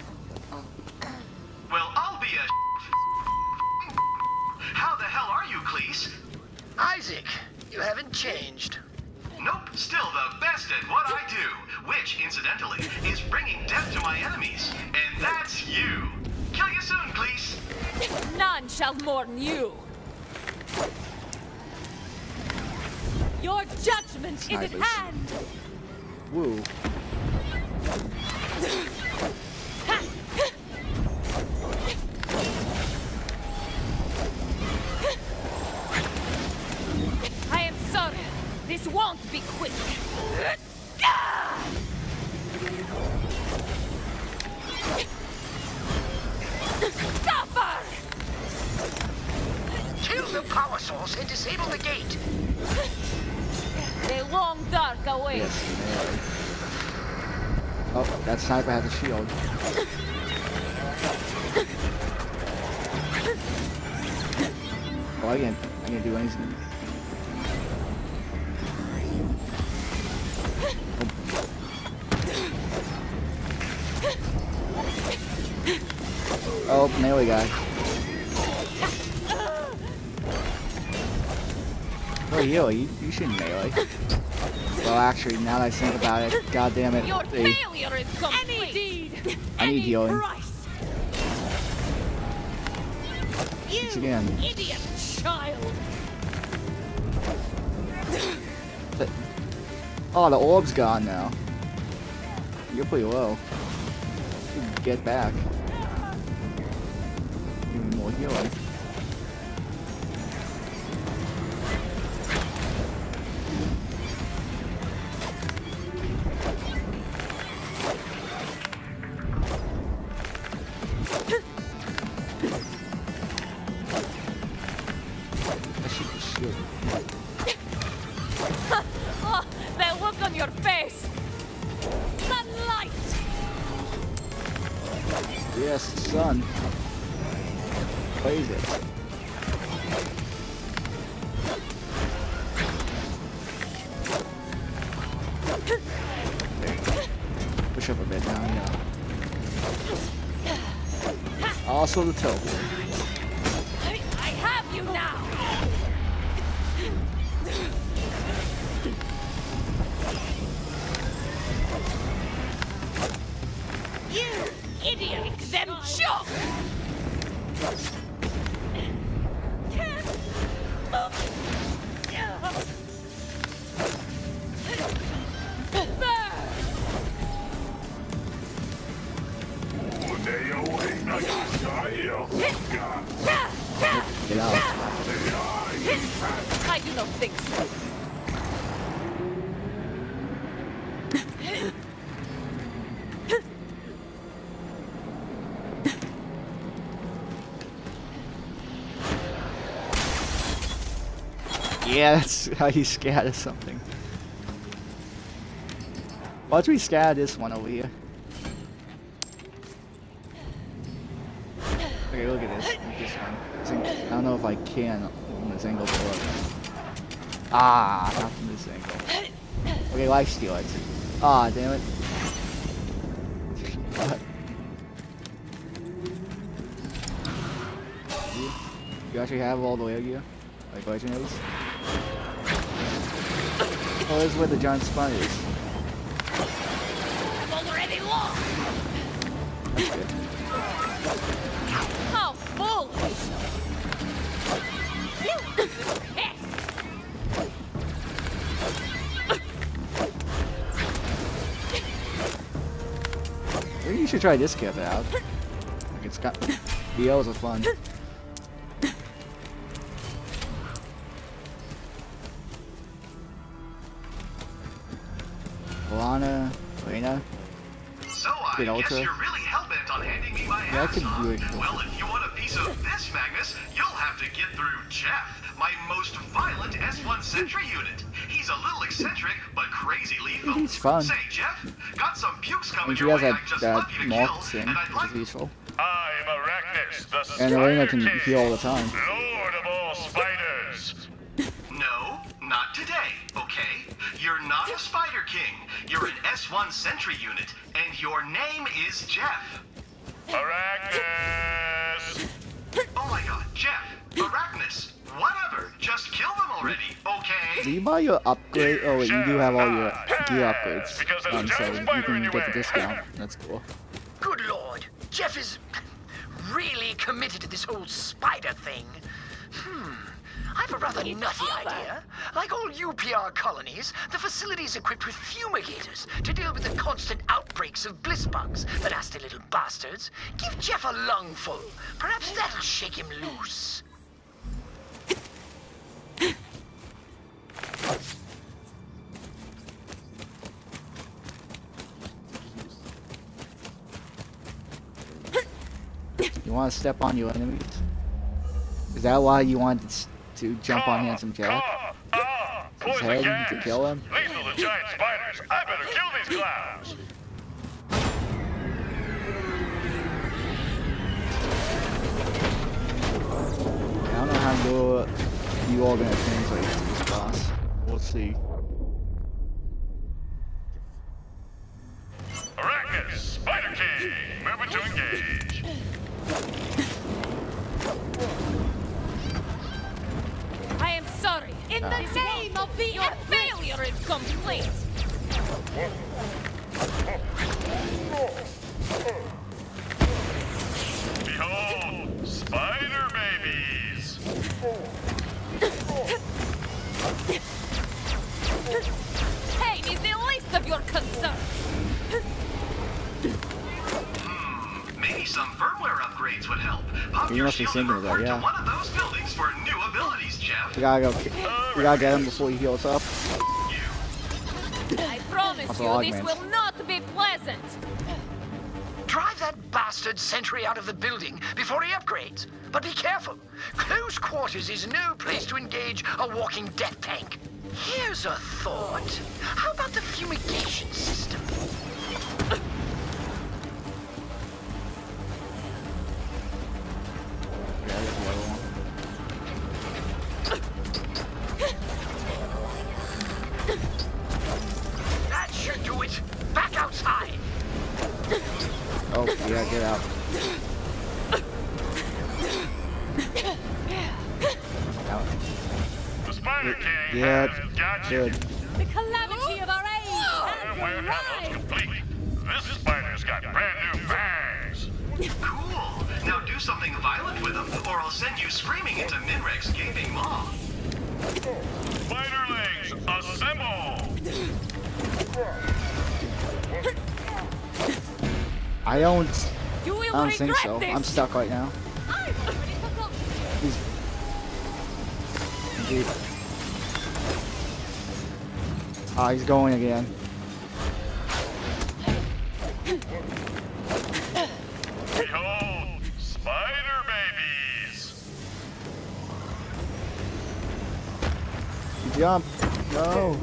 Oh, melee guy. Oh, you, you, you shouldn't melee. Well, actually, now that I think about it, god damn it. Your they- failure is complete. Any deed, I need healing. price. Once again. Idiot child. The- Oh, the orb's gone now. You're pretty low. Get back. Healing. I Yeah, that's how you scatter something. Watch me scatter this one over here. Okay, look at this. Look at this one. I don't know if I can from this angle look. Ah, not from this angle. Okay, life steal it. Ah, damn it. You, actually have all the way gear? Like legendaries? Oh, this is where the giant spine is. I'm already lost! That's good. How foolish! Maybe you should try this kit out. Like it's got BOs are fun. Guess ultra. you're really hell-bent on handing me my Yeah, ass could on. do it. Well, if you want a piece of this, Magnus, you'll have to get through Jeff, my most violent S1 Sentry unit. He's a little eccentric, but crazy lethal. He's fun. Say, Jeff, got some pukes coming And she your has way. that, I'd just love you to kill, thing, and I'd like useful. I'm Arachnus, the And Elena Spider can King, heal all the time. Lord of all spiders. No, not today, okay? You're not a Spider King. You're an S1 Sentry unit, and your name is Jeff. Arachnus! Oh my god, Jeff, Arachnus, whatever. Just kill them already, okay? Do you buy your upgrade? Oh wait, you do have all your gear upgrades, um, so you can get the discount. That's cool. Good lord, Jeff is really committed to this whole spider thing. Hmm. I've a rather nutty idea. Like all UPR colonies, the facility's equipped with fumigators to deal with the constant outbreaks of bliss bugs, the nasty little bastards. Give Jeff a lungful. Perhaps that'll shake him loose. You want to step on your enemies? Is that why you wanted s- to jump on Handsome Jack? His head gas. to kill him? Lethal to giant spiders. I better kill these clowns. I don't know how you're, you all gonna translate to this boss. We'll see. Arachnus, Spider King, moving to engage. I am sorry. In the name of the Your failure is complete. Behold, spider babies. Pain is the least of your concerns. Maybe some firmware upgrades would help. Pop He must be thinking about, that, yeah. one of those buildings for new abilities, Jeff. We gotta go. We gotta get him before he heals up. I promise That's you, log this man. will not be pleasant. Drive that bastard sentry out of the building before he upgrades. But be careful. Close quarters is no place to engage a walking death tank. Here's a thought. How about the fumigation system? Eh? good. The spider king, yeah, got you. The calamity of our age has Warehouse complete. This spider's got brand new fangs. Cool. Now do something violent with them, or I'll send you screaming into Minrek's gaping maw. Spiderlings, assemble! I don't. You will I don't think so. this. I'm stuck right now. He's. Indeed. Ah, he's going again. Jump. No.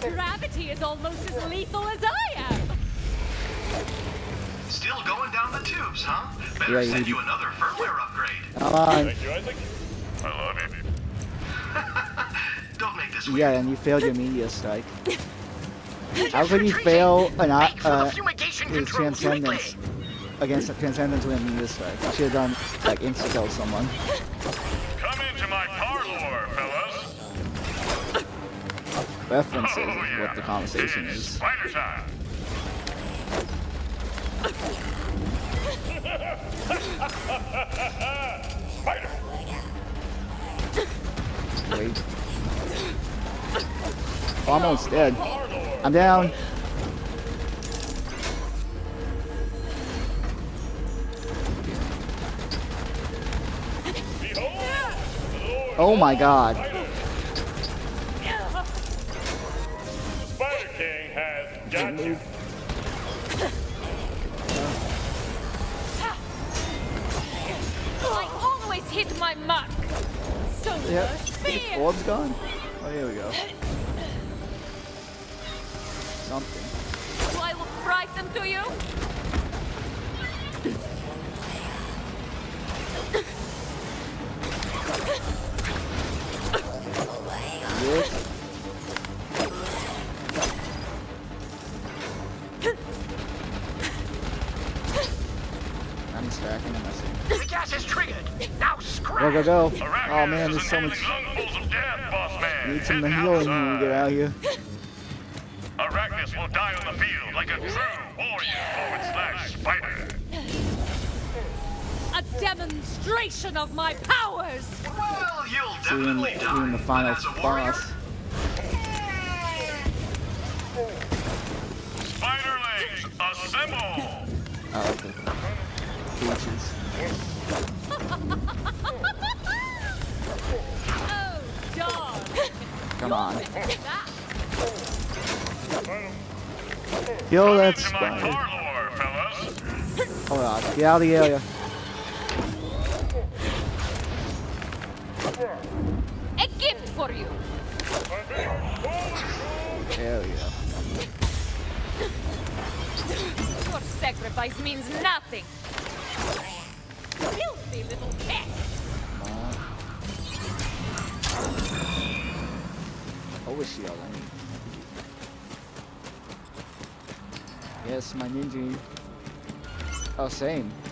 Gravity is almost as lethal as I am. Still going down the tubes, huh? Better Yeah, you send you another firmware upgrade. Come on. Thank you, ISIC. I love you. Don't make this weird. Yeah, and you failed your media strike. How could you fail an uh, uh, his transcendence against a transcendence with a media strike? You should have done like insta kill someone. Come into my parlor, fellas. References Oh, is yeah. what the conversation It's is. Spider time. Spider. Wait. Almost dead. I'm down. Oh my god. Spider King has got you. I always hit my mark. So Yep. spear. Orb's gone? Oh, here we go. Go, scrap. go, go. Oh man, there's so much. Death. Need some healing when we get out of here. Arachnus will die on the field like a true warrior forward slash spider. A demonstration of my powers. Well, you'll See you definitely see in the final But as a warrior, boss. Yo, that's Into my spider. parlor, fellas. Oh god, get out of the area.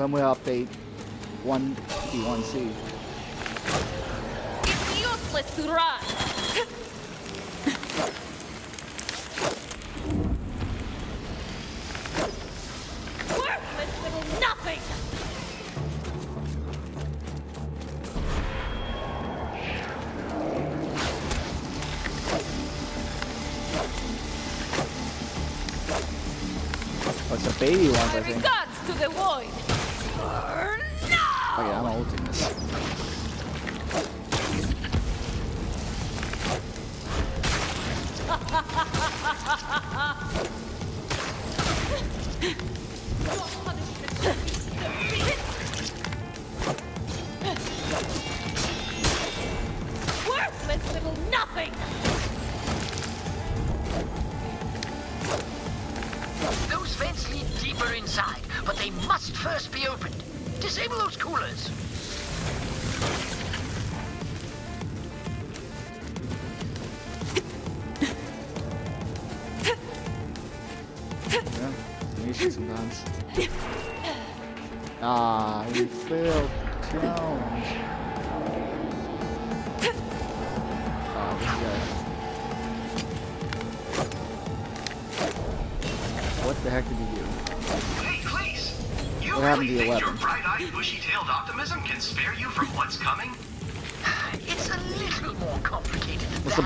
somewhere update 1B1C. It's useless to! Worthless little nothing! A baby one, I think.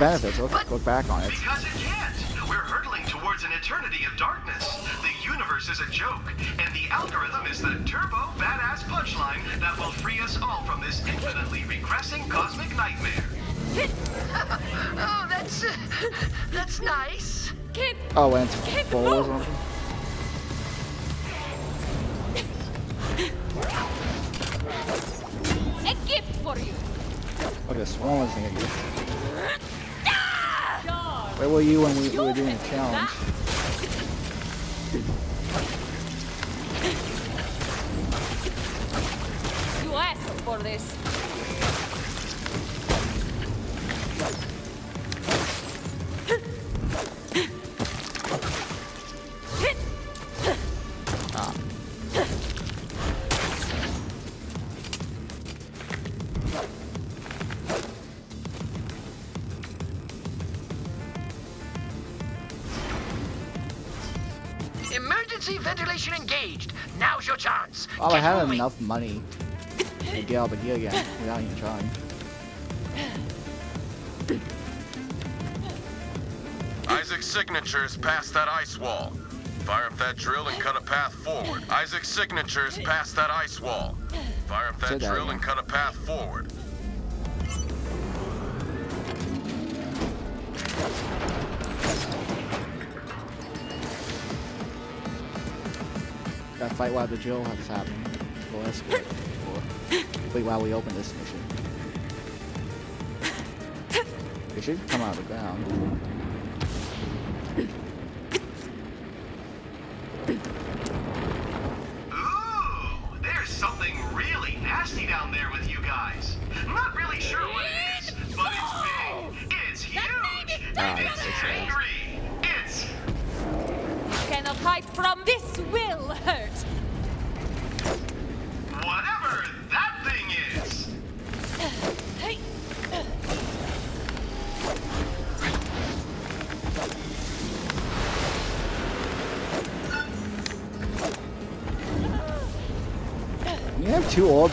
Benefits? Look, look back on it. Because it can't. We're hurtling towards an eternity of darkness. The universe is a joke, and the algorithm is the turbo badass punchline that will free us all from this infinitely regressing cosmic nightmare. oh, that's uh, that's nice. Kid, Oh, went full or you when we, we were doing the challenge? Enough money to get out the gear again without even trying. ISIC's signature is past that ice wall. Fire up that drill and cut a path forward. ISIC's signature is past that ice wall. Fire up that that drill again. and cut a path forward. Gotta fight while the drill is happening. Good. Wait while we open this mission. It should come out of the ground.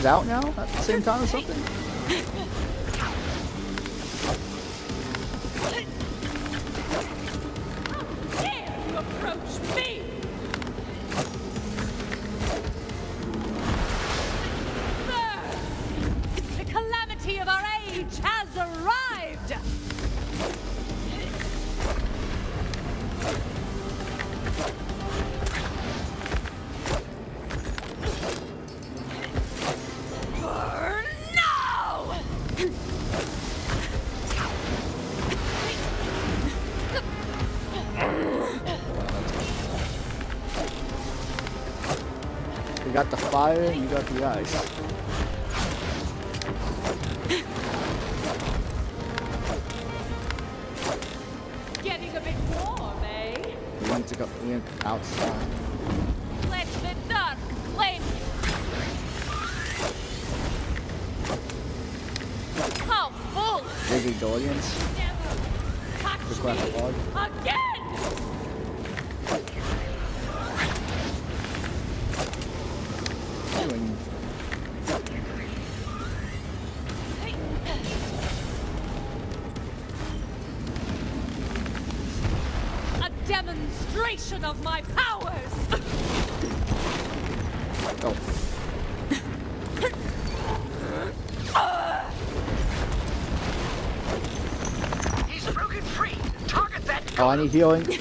Out now at the same time or something? Got the fire and you got the ice. I healing.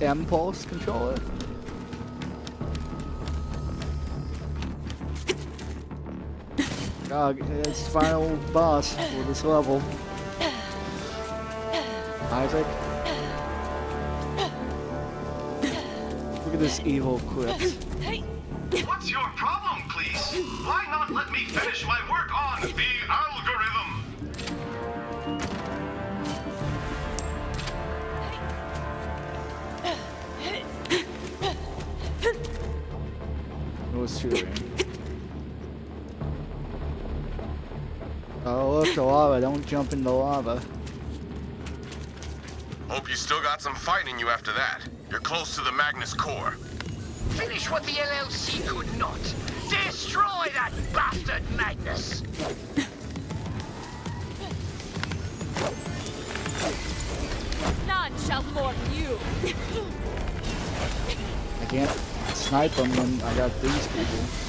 Impulse controller. God, it's final boss for this level. ISIC. Look at this evil crypt. Jump in the lava. Hope you still got some fighting you after that. You're close to the Magnus core. Finish what the LLC could not. Destroy that bastard Magnus. None shall thwart you. I can't snipe them when I got these people.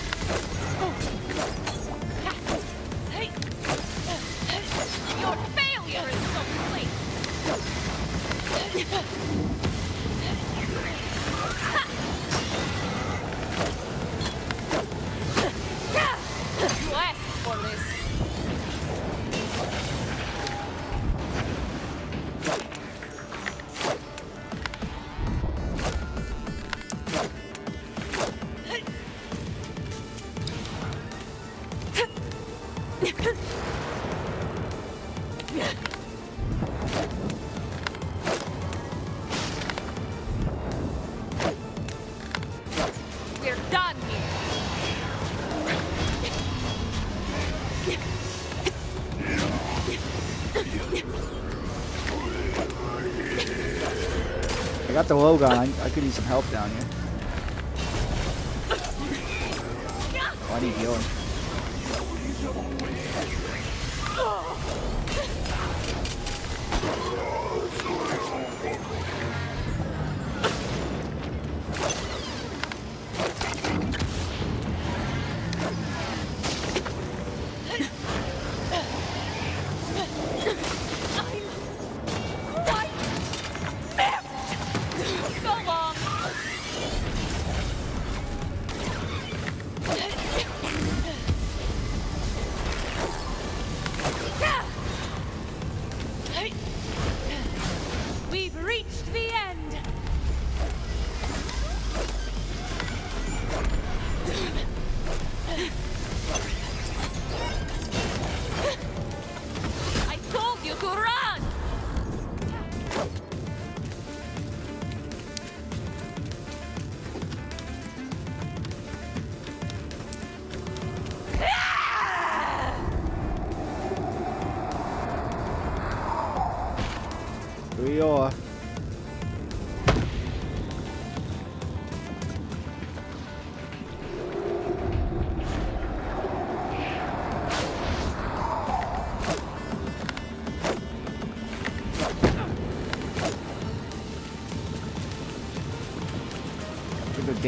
The. I, I could use some help down here.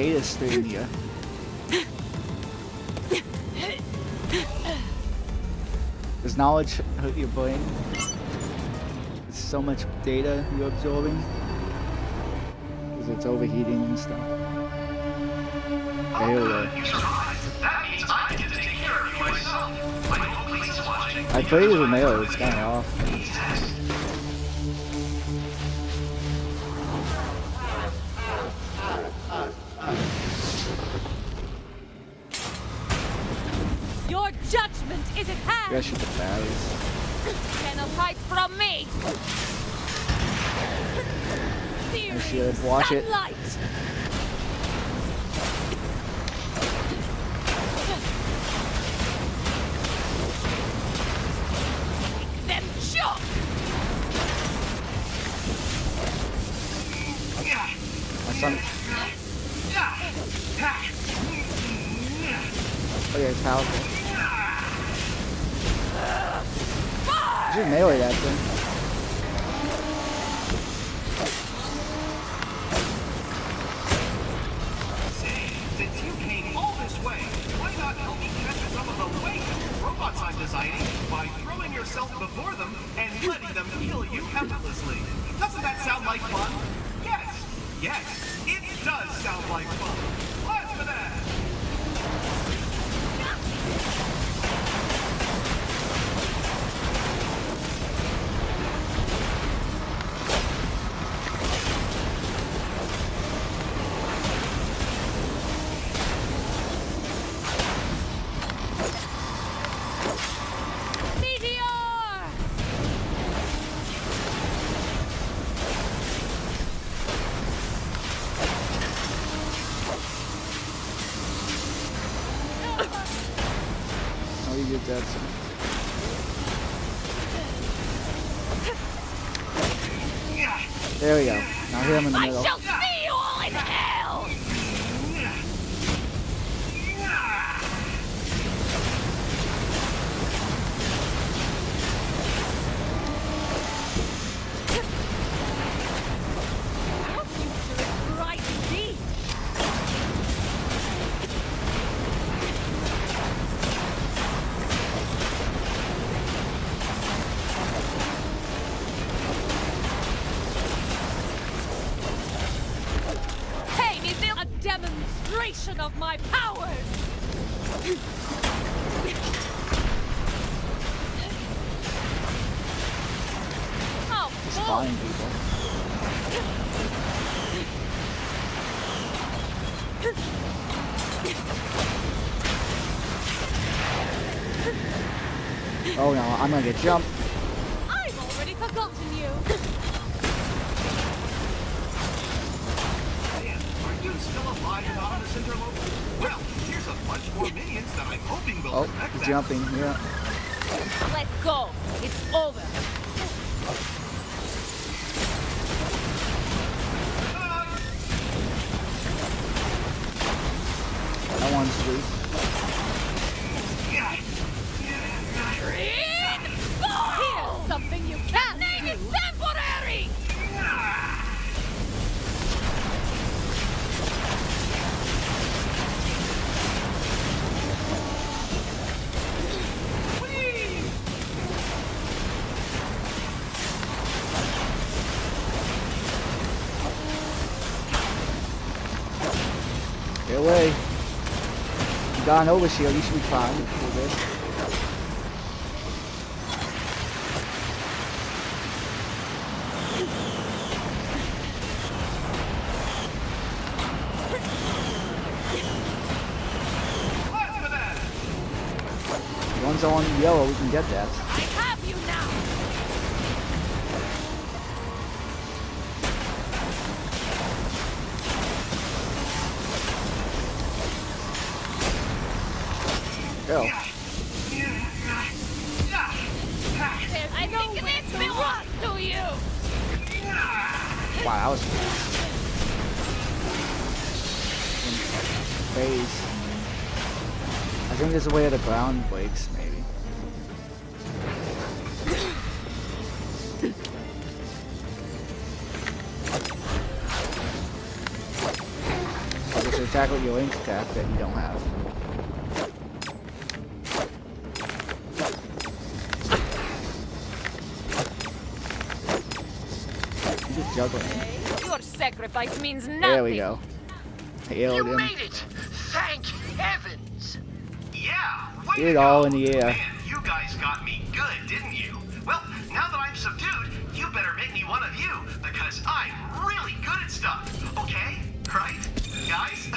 Data stream here. Does knowledge hurt your brain? There's so much data you're absorbing. Because it's overheating and stuff. Okay, here we go. You survived. That means I get to take care of you myself. I hope please watching. I played with melee, it's kinda off. It. Watch There we go. Now hit him in the middle. No, You got an overshield. You should be fine. Phase. I think there's a way the ground breaks, maybe. I guess attack with your link attack that you don't have. You just juggling. Your sacrifice means nothing. There we go. Hailed him. It all in the air. Man, you guys got me good, didn't you? Well, now that I'm subdued, you better make me one of you, because I'm really good at stuff. Okay? Right? Guys?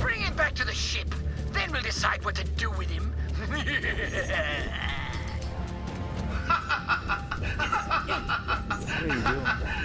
Bring him back to the ship. Then we'll decide what to do with him. What are you doing?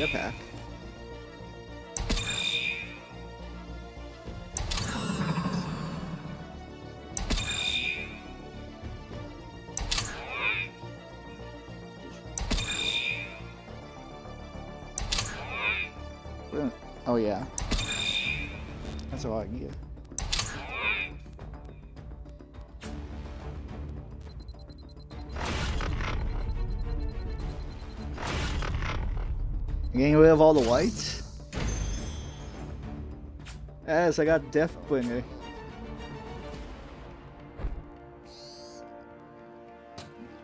Legendary rid of all the whites? Yes, I got Deathbringer.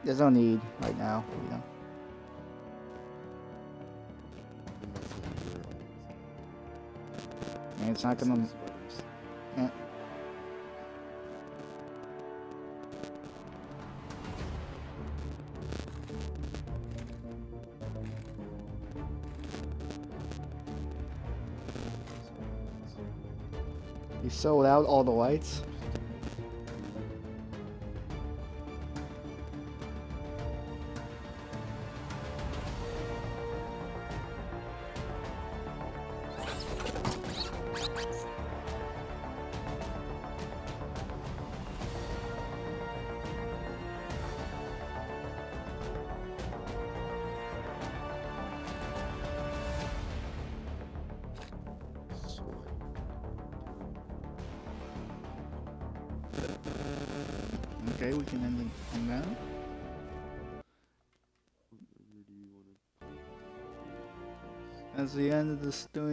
There's no need right now, you know. And it's not gonna. You without all the lights? The end of the stream.